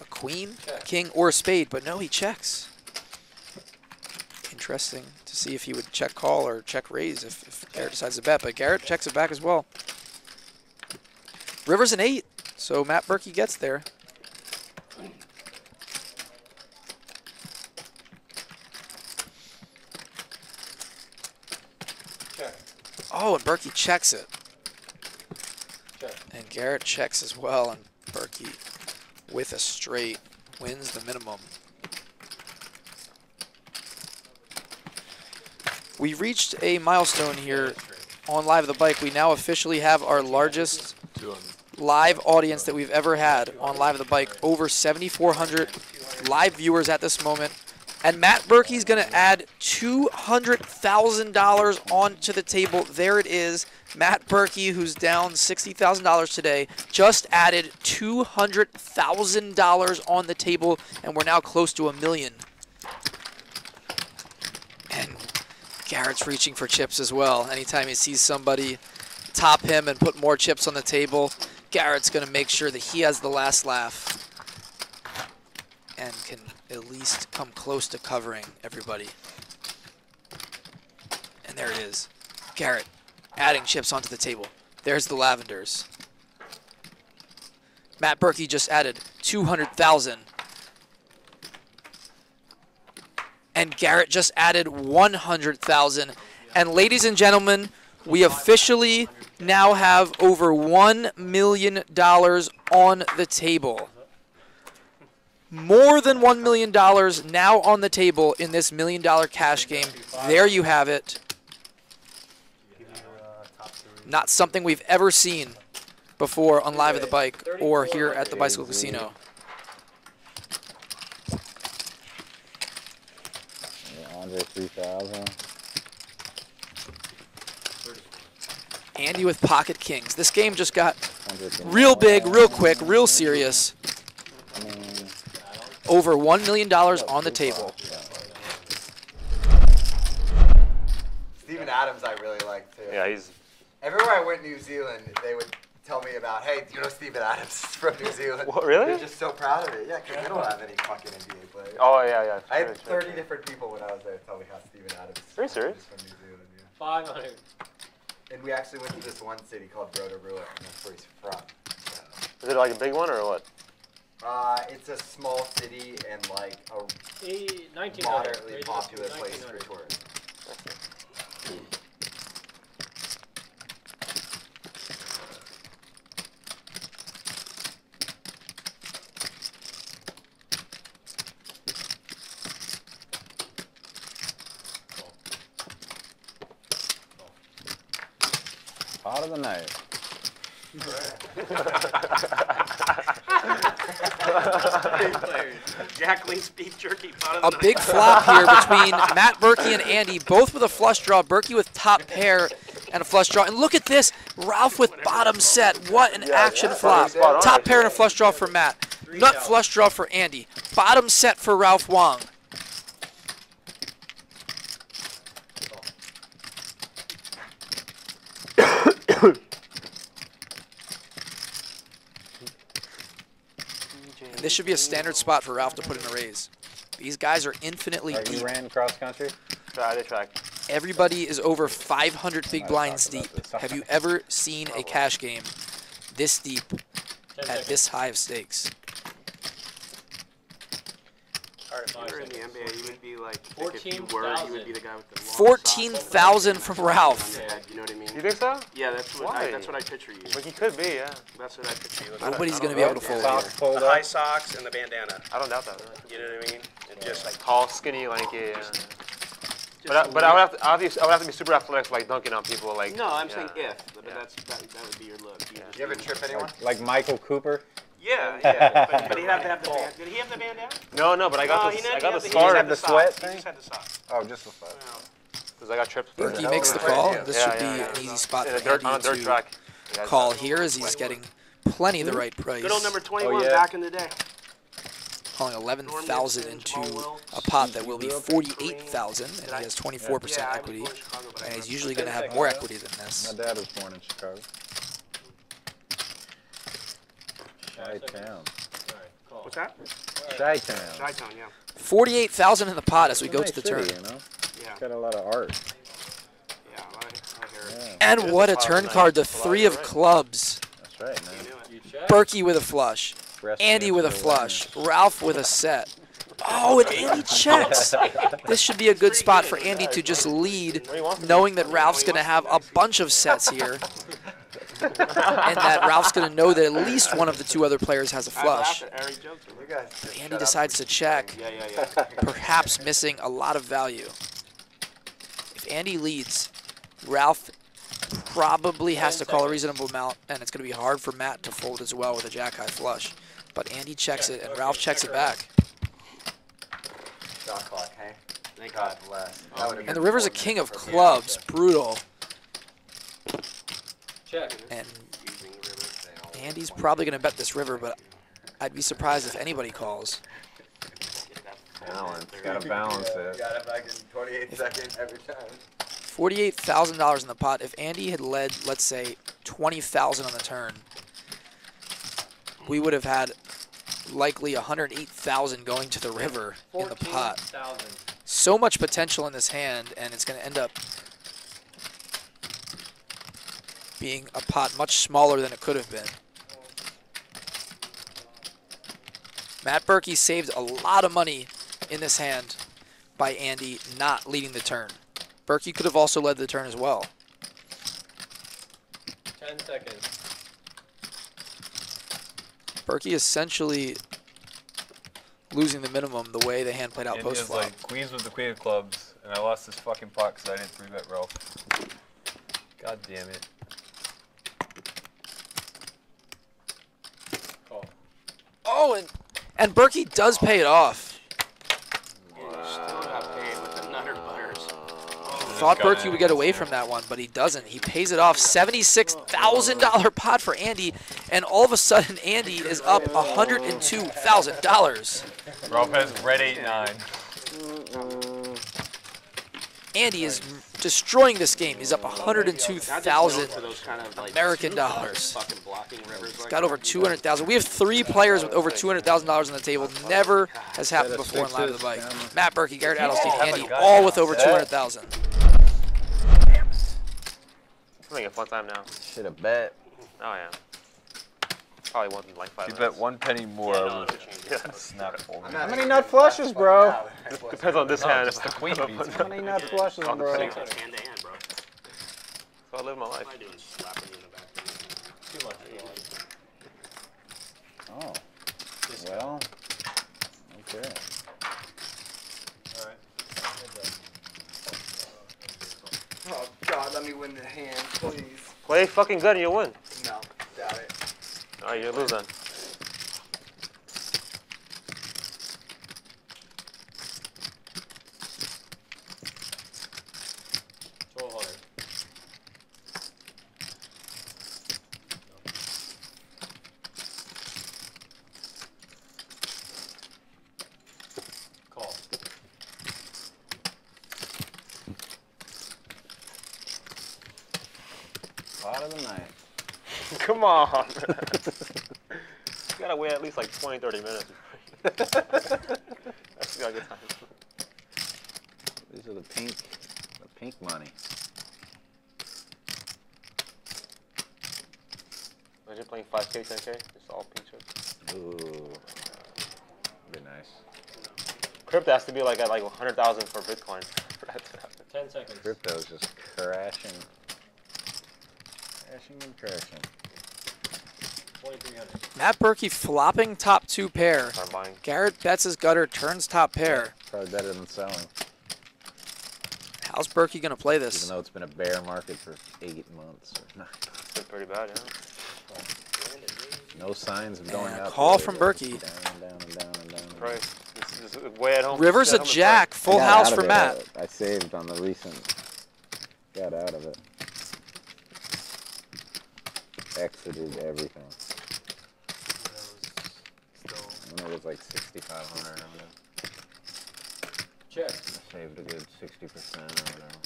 a queen, a king, or a spade, but no, he checks. Interesting to see if he would check call or check raise if, if Garrett decides to bet, but Garrett checks it back as well. River's an eight, so Matt Berkey gets there. Check. Oh, and Berkey checks it. Check. And Garrett checks as well, and Berkey with a straight wins the minimum. We reached a milestone here on Live at the Bike. We now officially have our largest live audience that we've ever had on Live at the Bike. Over 7,400 live viewers at this moment. And Matt Berkey's going to add $200,000 onto the table. There it is. Matt Berkey, who's down $60,000 today, just added $200,000 on the table, and we're now close to a million. And Garrett's reaching for chips as well. Anytime he sees somebody top him and put more chips on the table, Garrett's going to make sure that he has the last laugh and can at least come close to covering everybody. And there it is. Garrett adding chips onto the table. There's the Lavenders. Matt Berkey just added 200,000. And Garrett just added 100,000. And ladies and gentlemen, we officially now have over $1 million on the table. More than $1 million now on the table in this million dollar cash game. There you have it. Not something we've ever seen before on Live at the Bike or here at the Bicycle Casino. Andre 3000. Andy with Pocket Kings. This game just got real big, real quick, real serious. Over $1 million on the table. Steven Adams, I really like too. Yeah, he's. Everywhere I went in New Zealand, they would tell me about, hey, do you know Steven Adams from New Zealand? What, really? They're just so proud of it. Yeah, 'cause we don't have any fucking NBA players. Oh, yeah, yeah, I sure, had sure, 30 different people when I was there tell me how Steven Adams Are you serious? is from New Zealand. Yeah. 500. And we actually went to this one city called Rotorua, and that's where he's from. So. Is it like a big one or what? Uh, it's a small city and like a 1900. moderately Raise it popular place for tourists. Part of the night. Jack Link's beef jerky. A big flop here between Matt Berkey and Andy, both with a flush draw. Berkey with top pair and a flush draw. And look at this, Ralph with bottom set. What an action flop. Top pair and a flush draw for Matt. Nut flush draw for Andy. Bottom set for Ralph Wong. And this should be a standard spot for Ralph to put in a raise. These guys are infinitely you deep. ran cross country? Try the track. Everybody is over 500 big blinds deep. Have you ever seen a cash game this deep at this high of stakes? If you were in the NBA, you would be like, like if you were, you would be the guy with the long 14,000 from Ralph. socks on your head, You know what I mean? You think so? Yeah, that's what I, Why? that's what I picture you. Like he could be, yeah. That's what I picture you. Nobody's going to be able to fold Socks here. The high socks and the bandana. I don't doubt that. You know what I mean? And just like Tall, skinny, lanky. Yeah. But I, but I would have to, I would have to, I would have to be super athletic, like dunking on people, like. no, I'm yeah. saying if, but that's that, that would be your look. You just You ever do- trip anyone? Like, like Michael Cooper? Yeah, yeah. But, but he'd have to have the band. Did he have the bandana? No, no, but I got no, the, I got have the he scar just had the socks. sweat He just had the socks. Oh, just the fuck. Well, because I got tripped. Berkey hell makes of the call. idea. This should yeah, be yeah. an easy spot In for dirt, Andy dirt to track. Call here as he's getting plenty of the hmm? right price. good old number 21 yeah. back in the day. Calling 11,000 into a pot that will be 48,000, and he has 24% Yeah, I was equity. born in Chicago, but I And he's usually going to have more equity than this. My dad was born in Chicago. Chi-town. What's that? Chi-town. Chi-town, yeah. 48,000 in the pot as we go Nice to the city, turn. You know? Yeah, Got a lot of art. yeah. I, I hear. Yeah, And what a turn card, the three of clubs. that's right, You man. You check? Berkey with a flush. Breast Andy with a cancer flush. Ralph with a set. Oh, and Andy checks. This should be a good spot for Andy to just lead, knowing that Ralph's going to have a bunch of sets here. and that Ralph's going to know that at least one of the two other players has a flush. laughed at Eric Johnson. You guys just shut Andy decides to check, Yeah, yeah, yeah. perhaps missing a lot of value. If Andy leads, Ralph probably has to call a reasonable amount, and it's going to be hard for Matt to fold as well with a jack high flush. But Andy checks it, and Ralph checks it back. Clock, hey? God bless. Um, and the river's a king of clubs, brutal. Check. And Andy's probably going to bet this river, but I'd be surprised if anybody calls. Balance. Gotta balance it. Got it back in 28 seconds every time. $48,000 in the pot. If Andy had led, let's say, 20,000 on the turn, we would have had likely 108,000 going to the river in the pot. 14,000. So much potential in this hand, and it's going to end up being a pot much smaller than it could have been. Matt Berkey saved a lot of money in this hand by Andy not leading the turn. Berkey could have also led the turn as well. Ten seconds. Berkey essentially losing the minimum the way the hand played out post flop. like queens with the queen of clubs, and I lost this fucking pot because I didn't three bet Ralph. God damn it. Oh, and and Berkey does pay it off. Still got paid with the Nutter Butters. Thought Berkey would get away from that one, but he doesn't. He pays it off. $76,000 pot for Andy, and all of a sudden, Andy is up $102,000. Ralph has red eight nine. Andy is destroying this game. He's up 102,000 For those kind of, like, American dollars. Fucking blocking rivers He's like got over 200,000. We have three players with over $200,000 on the table. Never has happened before in Live at the Bike. Matt Berkey, Garrett Adelstein, Andy, all with over 200,000. I'm having a fun time now. Should have bet. Oh yeah. Probably won in like five If you minutes. bet one penny more, I would snap fold. How many nut flushes, bro? Depends on this No, hand. just the queen beats How many nut flushes, On the bro? Hand to hand, bro. So I live my life. What am I doing? Slapping in the back? Too much. Oh. Well. Okay. Oh God, let me win the hand, please. Play fucking good and you'll win. Alright, you lose then. Twelve hundred. Call. Pot of the night. Come on. you gotta wait at least like 20, 30 minutes. That's got good time. These are the pink, the pink money. Imagine playing 5k, 10k, just all pink chips. Ooh. Be nice. Crypto has to be like at like 100,000 for Bitcoin. for that to happen. Ten seconds. Crypto's just crashing. Crashing and crashing. Twenty-three hundred. Matt Berkey flopping top two pair. Garrett bets his gutter, turns top pair. Probably better than selling. How's Berkey going to play this? Even though it's been a bear market for eight months or nine. It's been pretty bad, yeah. No signs of going And up. call from but Berkey. Down down and down and down. Price. This is way at home. River's a jack, price. full house for it. Matt. I, I saved on the recent. Got out of it. Exited everything. And it was like 6,500 on it. Check. I saved a good 60% or whatever.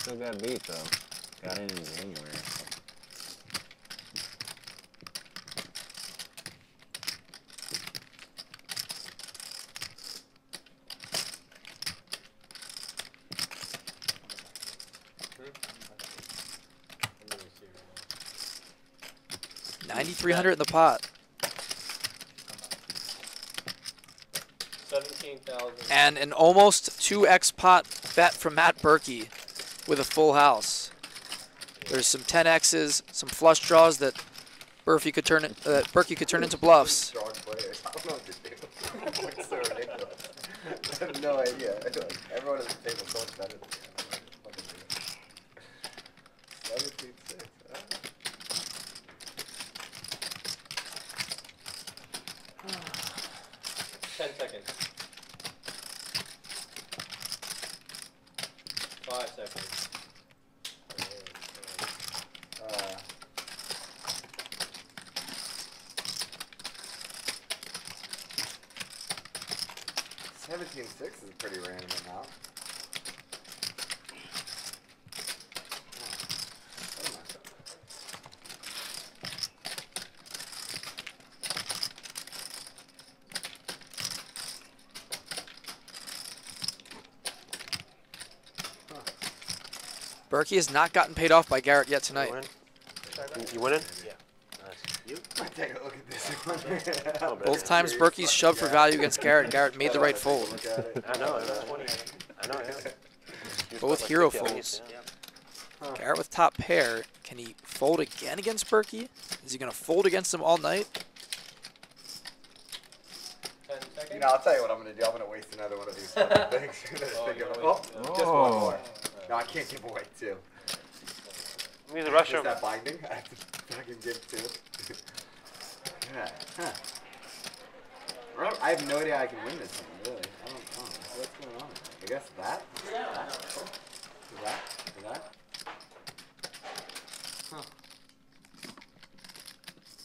Still got beat though. Got in in January me see right now. 9,300 in the pot. Seventeen thousand. And an almost 2x pot bet from Matt Berkey with a full house. There's some 10x's, some flush draws that Berkey could turn, uh, Berkey could turn into bluffs. I don't know what to do. it's so ridiculous. I have no idea. Everyone at the table so much better than me. I don't know what to do. Seventeen six. huh? Ten seconds. Five seconds. Uh, Seventeen six is a pretty random amount. What am I- Berkey has not gotten paid off by Garrett yet tonight. You, you winning? Yeah. You? Take a look at this one. Both times Berkey's shoved for value against Garrett. Garrett made the right fold. I know, I know. I know, yeah. Both hero folds. Garrett with top pair. Can he fold again against Berkey? Is he going to fold against him all night? You know, I'll tell you what I'm gonna do. I'm gonna waste another one of these things. Think of- oh, just one oh. more. No, I can't give away two. Use the Is that binding? I have to fucking give two. yeah. Huh. I have no idea how I can win this one, really. I don't, know. What's going on? I guess that? That? That? That? Huh.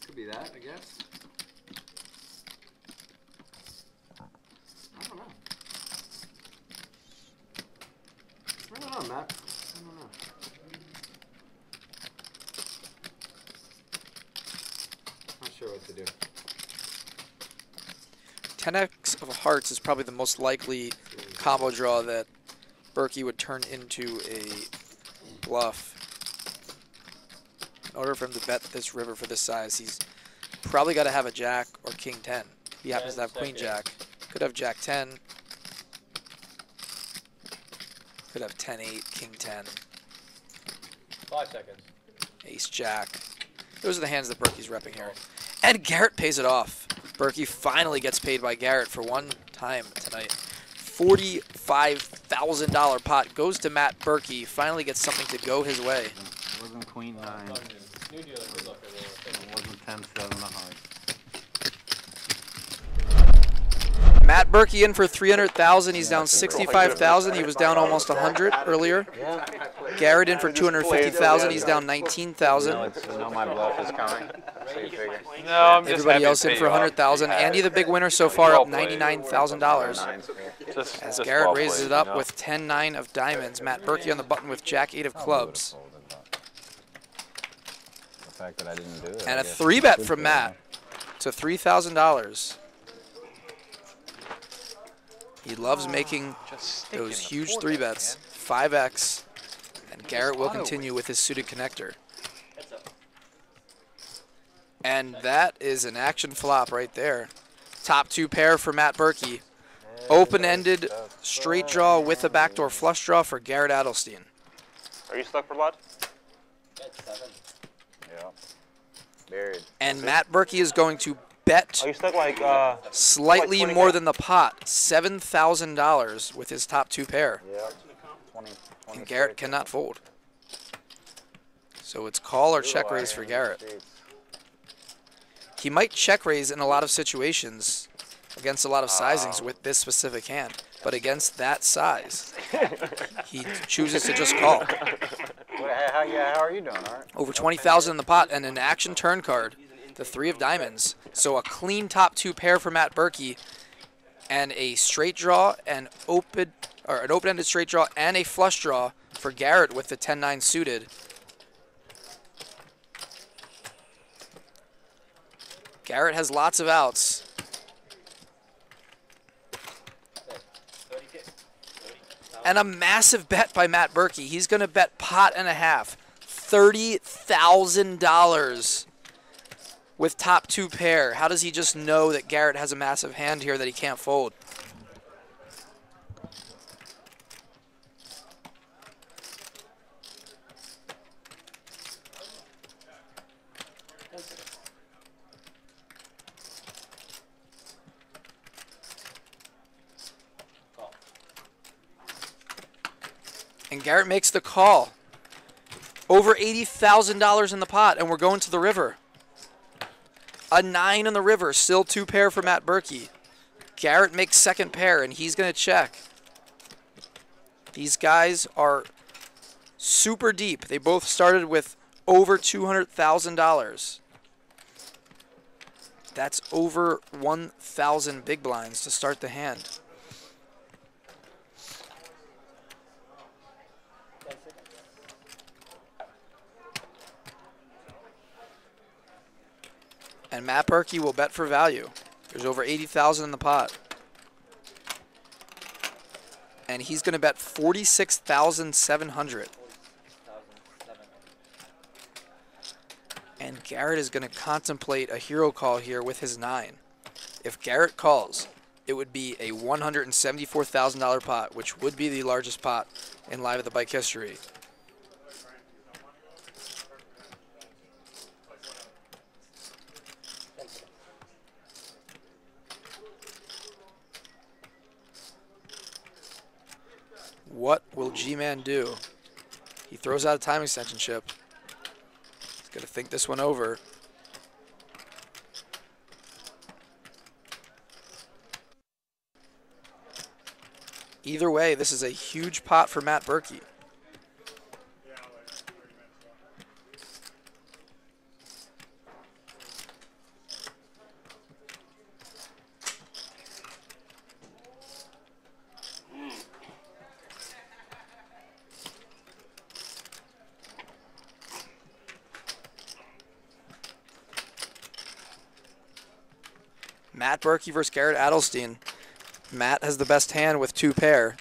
Could be that, I guess. I don't know. I don't know, Matt. I don't know. Not sure what to do. 10x of hearts is probably the most likely combo draw that Berkey would turn into a bluff. In order for him to bet this river for this size, he's probably got to have a jack or king 10. He happens to have queen jack. Could have jack 10. Could have 10 8, king 10, Five seconds. ace jack. Those are the hands that Berkey's repping here. And Garrett pays it off. Berkey finally gets paid by Garrett for one time tonight. $45,000 pot goes to Matt Berkey. Finally gets something to go his way. It wasn't queen nine. It wasn't ten seven of hearts. Matt Berkey in for 300,000. He's down 65,000. He was down almost 100 earlier. Garrett in for 250,000. He's down 19,000. You know my bluff is coming. So you figure. No, Everybody else in for you 100,000. Andy, the big winner so far, up $99,000. As Garrett raises it up with 10-9 of diamonds. Matt Berkey on the button with Jack 8 of clubs. Fact that I didn't do it. And I a guess three-bet from Matt to $3,000. He loves making those huge three bets, 5x, and Garrett will continue with his suited connector. And that is an action flop right there. Top two pair for Matt Berkey. Open-ended straight draw with a backdoor flush draw for Garrett Adelstein. Are you stuck for blood? Yeah. Buried. And Matt Berkey is going to bet stuck like uh? slightly like more than the pot, $7,000 with his top two pair. Yeah. 20, And Garrett cannot fold. So it's call or check raise for Garrett. He might check raise in a lot of situations against a lot of sizings with this specific hand, but against that size, he chooses to just call. How, how, yeah, how are you doing? Over 20,000 in the pot and an action turn card, the three of diamonds. So a clean top two pair for Matt Berkey and a straight draw and open or an open-ended straight draw and a flush draw for Garrett with the 10-9 suited. Garrett has lots of outs. And a massive bet by Matt Berkey. He's going to bet pot and a half. $30,000 with top two pair. How does he just know that Garrett has a massive hand here that he can't fold? And Garrett makes the call. Over $80,000 in the pot, and we're going to the river. A nine in the river, still two pair for Matt Berkey. Garrett makes second pair, and he's going to check. These guys are super deep. They both started with over $200,000. That's over 1,000 big blinds to start the hand. And Matt Berkey will bet for value. There's over 80,000 in the pot. And he's going to bet 46,700. And Garrett is going to contemplate a hero call here with his 9. If Garrett calls, it would be a $174,000 pot, which would be the largest pot in Live at the Bike history. What will G-Man do? He throws out a time extension chip. He's going to think this one over. Either way, this is a huge pot for Matt Berkey. Matt Berkey versus Garrett Adelstein. Matt has the best hand with two pair.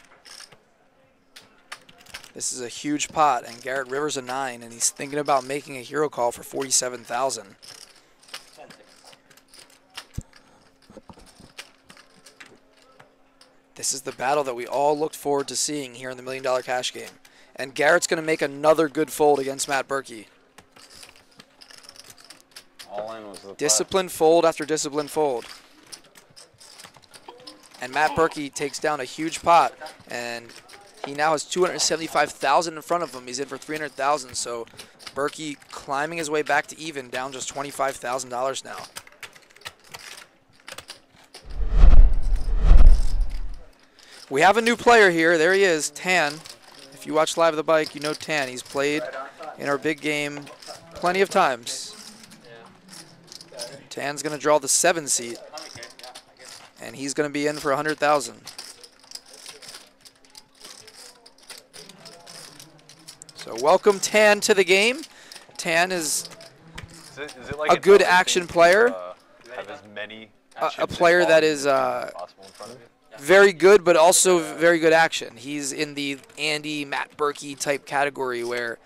This is a huge pot, and Garrett Rivers a nine, and he's thinking about making a hero call for 47,000. This is the battle that we all looked forward to seeing here in the Million Dollar Cash Game. And Garrett's going to make another good fold against Matt Berkey. All in was the. Discipline fold after discipline fold. And Matt Berkey takes down a huge pot, and he now has 275,000 in front of him. He's in for 300,000. So Berkey climbing his way back to even, down just $25,000 now. We have a new player here. There he is, Tan. If you watch Live at the Bike, you know Tan. He's played in our big game plenty of times. Tan's going to draw the seven seat, and he's going to be in for 100,000. So welcome Tan to the game. Tan is Is it, is it like a good action thing to, player. uh, have as many a, a player that involved is as uh, possible in front of you? very good, but also very good action. He's in the Andy Matt Berkey type category where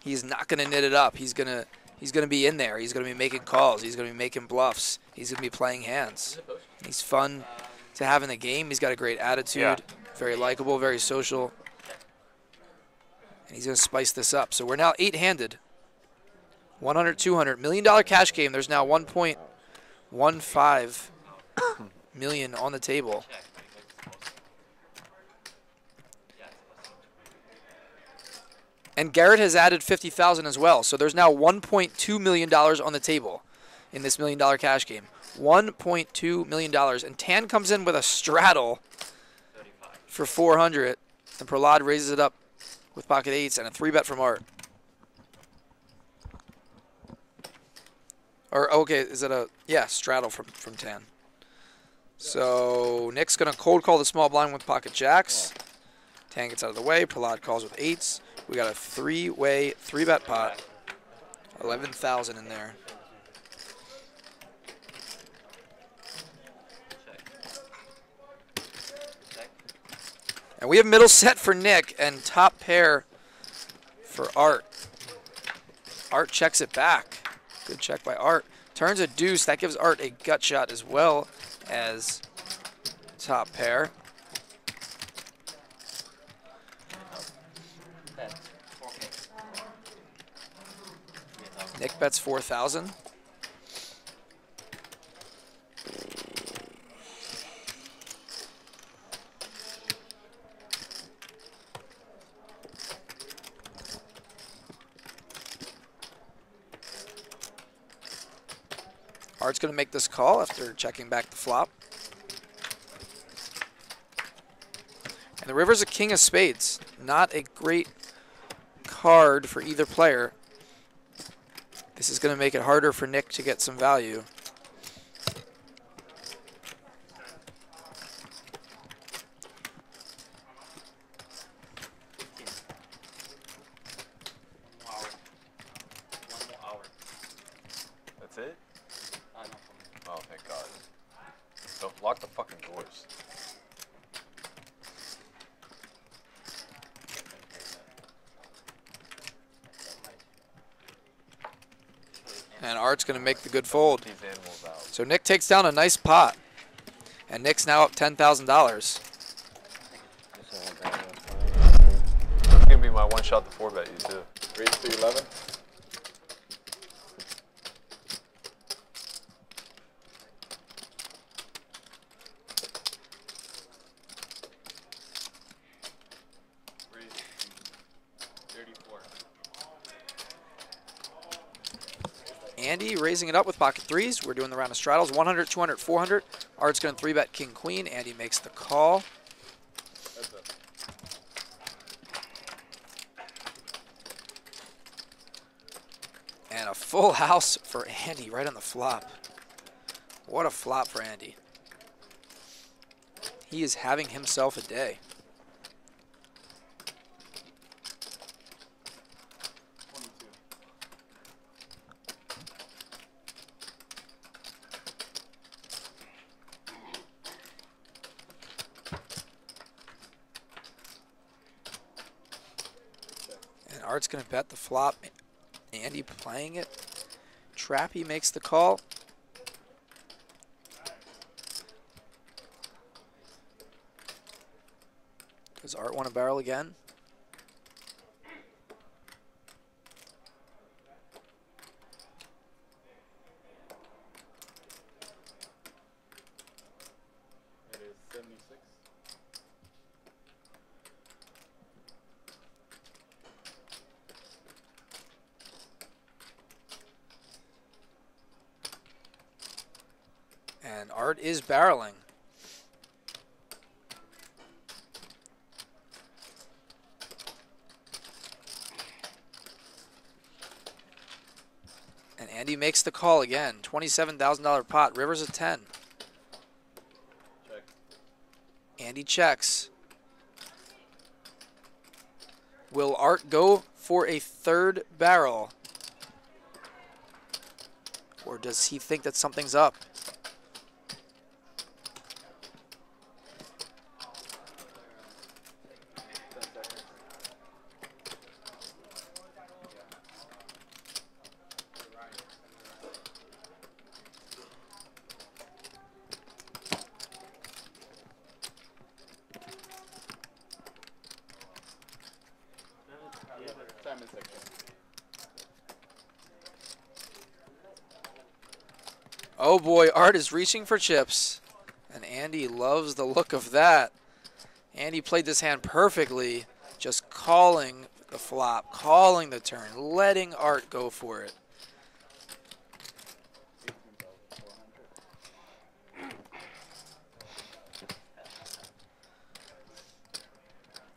he's not going to knit it up. He's gonna he's gonna be in there. He's gonna be making calls. He's gonna be making bluffs. He's gonna be playing hands. He's fun to have in the game. He's got a great attitude. Yeah. Very likable. Very social. And he's gonna spice this up. So we're now eight-handed. 100, 200 million dollar cash game. There's now 1.15 million on the table. And Garrett has added 50,000 as well. So there's now 1.2 million dollars on the table in this million dollar cash game. 1.2 million dollars and Tan comes in with a straddle for 400 and Prahlad raises it up with pocket eights and a three bet from Art. Or oh, okay, is it a yeah straddle from from Tan? So Nick's gonna cold call the small blind with pocket jacks. Tan gets out of the way. Prahlad calls with eights. We got a three-way three bet pot. Eleven thousand in there. And we have middle set for Nick and top pair for Art. Art checks it back. Good check by Art. Turns a deuce. That gives Art a gut shot as well as top pair. Nick bets 4,000. Art's going to make this call after checking back the flop. And the river's a king of spades. Not a great card for either player. This is going to make it harder for Nick to get some value. That's it? Oh, thank God. Don't lock the fucking doors. And Art's going to make the good fold. These animals out. So Nick takes down a nice pot. And Nick's now up $10,000. It's gonna be my one shot to four bet you too. Raise to 11. Andy raising it up with pocket threes. We're doing the round of straddles 100, 200, 400. Art's going to three bet king queen. Andy makes the call. And a full house for Andy right on the flop. What a flop for Andy. He is having himself a day. And Art's going to bet the flop. Andy playing it. Trappy makes the call. Does Art want to barrel again? It is 76. And Art is barreling. And Andy makes the call again. $27,000 pot. Rivers at 10. Check. Andy checks. Will Art go for a third barrel? Or does he think that something's up? Simon section. Art is reaching for chips. And Andy loves the look of that. Andy played this hand perfectly, just calling the flop, calling the turn, letting Art go for it.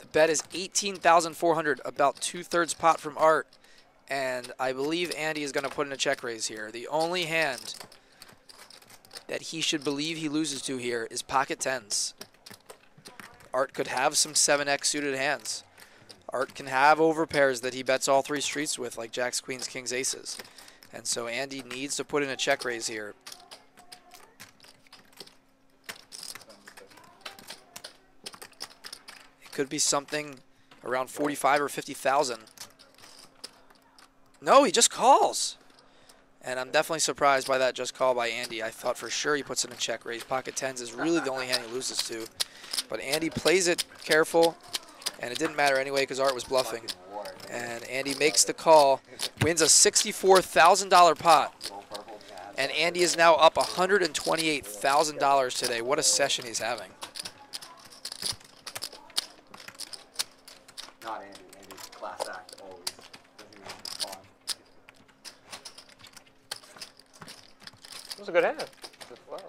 The bet is 18,400, about two-thirds pot from Art. And I believe Andy is going to put in a check raise here. The only hand that he should believe he loses to here is pocket tens. Art could have some 7x suited hands. Art can have overpairs that he bets all three streets with, like jacks, queens, kings, aces. And so Andy needs to put in a check raise here. It could be something around 45 or 50,000. No, he just calls. And I'm definitely surprised by that just call by Andy. I thought for sure he puts in a check raise. Pocket tens is really the only hand he loses to. But Andy plays it careful, and it didn't matter anyway because Art was bluffing. And Andy makes the call, wins a $64,000 pot. And Andy is now up $128,000 today. What a session he's having. Not Andy. Andy's class act always. Doesn't even respond. It was a good hand. Good flush.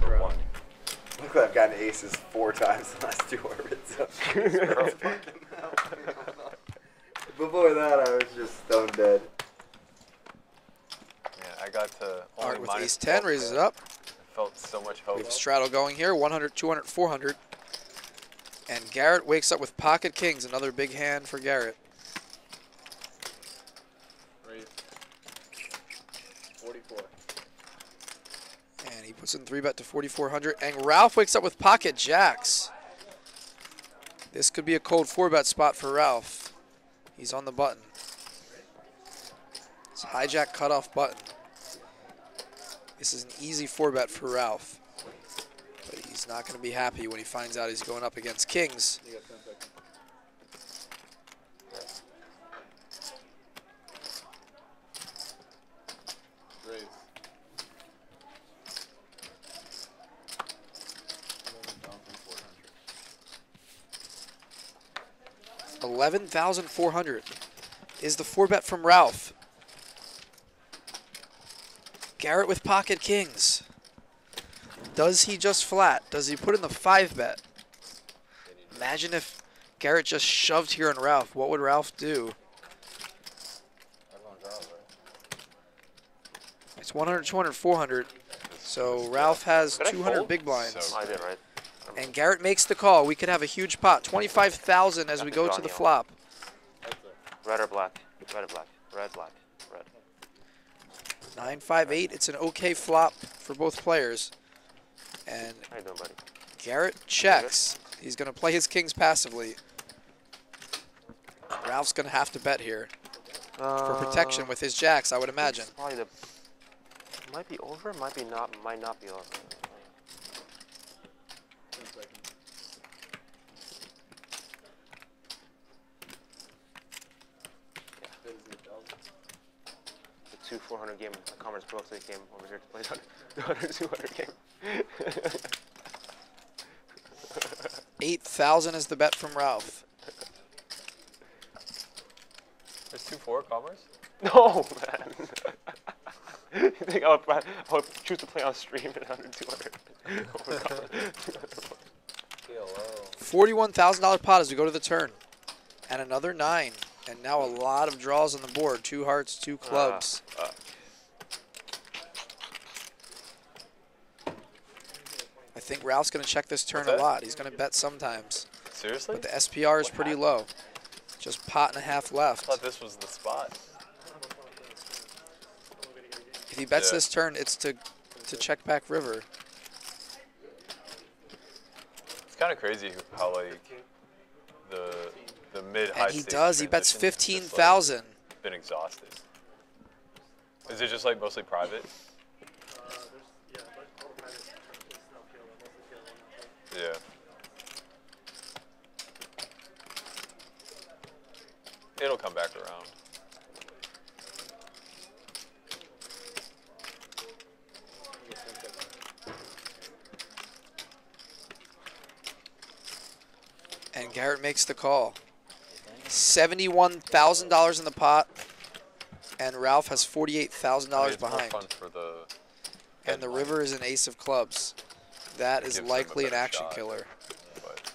for. Look, I've gotten aces four times in the last two orbits. Before that, I was just stone dead. Yeah, I got to only Art with minus ace 10 raises it up. I felt so much hope. We have straddle going here 100, 200, 400. And Garrett wakes up with pocket kings, another big hand for Garrett. Raise. 44. And he puts in three bet to 4,400. And Ralph wakes up with pocket jacks. This could be a cold four bet spot for Ralph. He's on the button. It's hijack cutoff button. This is an easy four bet for Ralph. But he's not going to be happy when he finds out he's going up against kings. Eleven thousand four hundred is the four bet from Ralph. Garrett with pocket kings. Does he just flat? Does he put in the five bet? Imagine if Garrett just shoved here on Ralph. What would Ralph do? It's 100, 200, 400. So Ralph has 200 big blinds. I did, right? And Garrett makes the call. We could have a huge pot. 25,000 as we go to the flop. Red or black? Red or black? Red, black. Red. 958. It's an okay flop for both players. And doing. Garrett checks. He's going to play his kings passively. Ralph's going to have to bet here for uh, protection with his jacks, I would imagine. Probably the might be over, might be not, might not be over. The two 400 game Commerce Pro League game over here to play the 100 200 game. 8,000 is the bet from Ralph. There's two four commerce. No, man. you think I would, I would choose to play on stream at 100 200 over Commerce? $41,000 pot as we go to the turn. And another nine. And now a lot of draws on the board. Two hearts, two clubs. uh. I think Ralph's going to check this turn a lot. He's going to bet sometimes. Seriously? But the SPR is pretty low. Just pot and a half left. I thought this was the spot. If he bets Yeah. this turn, it's to to check back river. It's kind of crazy how like the the mid high. And he does. He bets 15,000. Been exhausted. Is it just like mostly private? Yeah. It'll come back around. And Garrett makes the call. $71,000 in the pot. And Ralph has $48,000 I mean, behind. fun for the And the river is an ace of clubs. That is likely an action shot. killer. but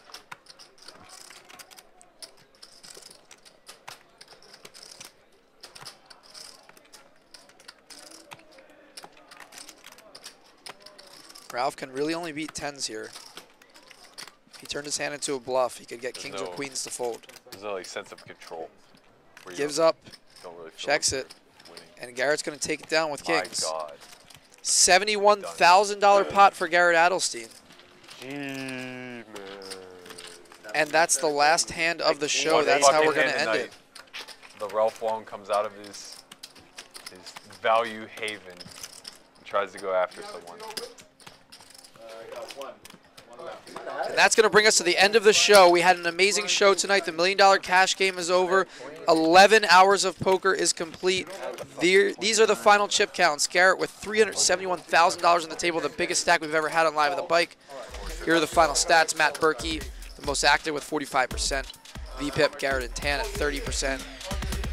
Ralph can really only beat tens here. If he turned his hand into a bluff, he could get There's kings or queens to fold. There's no like sense of control. Gives up, don't really feel checks like it, winning. and Garrett's going to take it down with My kings. God. $71,000 pot for Garrett Adelstein. G-Man. And that's the last hand of the show. That's how we're going to end it. The Ralph Long comes out of his his value haven and tries to go after someone. And that's going to bring us to the end of the show. We had an amazing show tonight. The Million Dollar Cash Game is over. 11 hours of poker is complete. These are the final chip counts. Garrett with $371,000 on the table, the biggest stack we've ever had on Live at the Bike. Here are the final stats. Matt Berkey, the most active with 45%. VPIP, Garrett and Tan at 30%.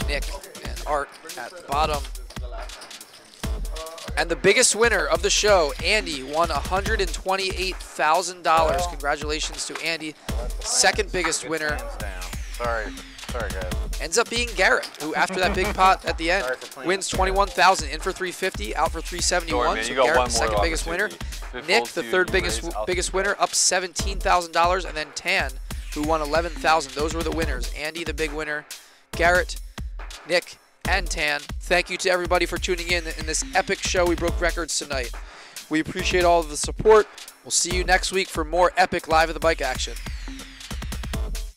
Nick and Art at the bottom. And the biggest winner of the show, Andy, won $128,000. Congratulations to Andy. Second biggest winner Sorry, sorry guys. ends up being Garrett, who after that big pot at the end Sorry wins 21,000 in for 350, out for 371. Don't man, so Garrett, the second biggest winner. opportunity. If it Nick, the third biggest biggest winner, up $17,000, and then Tan, who won 11,000. Those were the winners. Andy, the big winner. Garrett, Nick, and Tan. Thank you to everybody for tuning in in this epic show. We broke records tonight. We appreciate all of the support. We'll see you next week for more epic live at the bike action.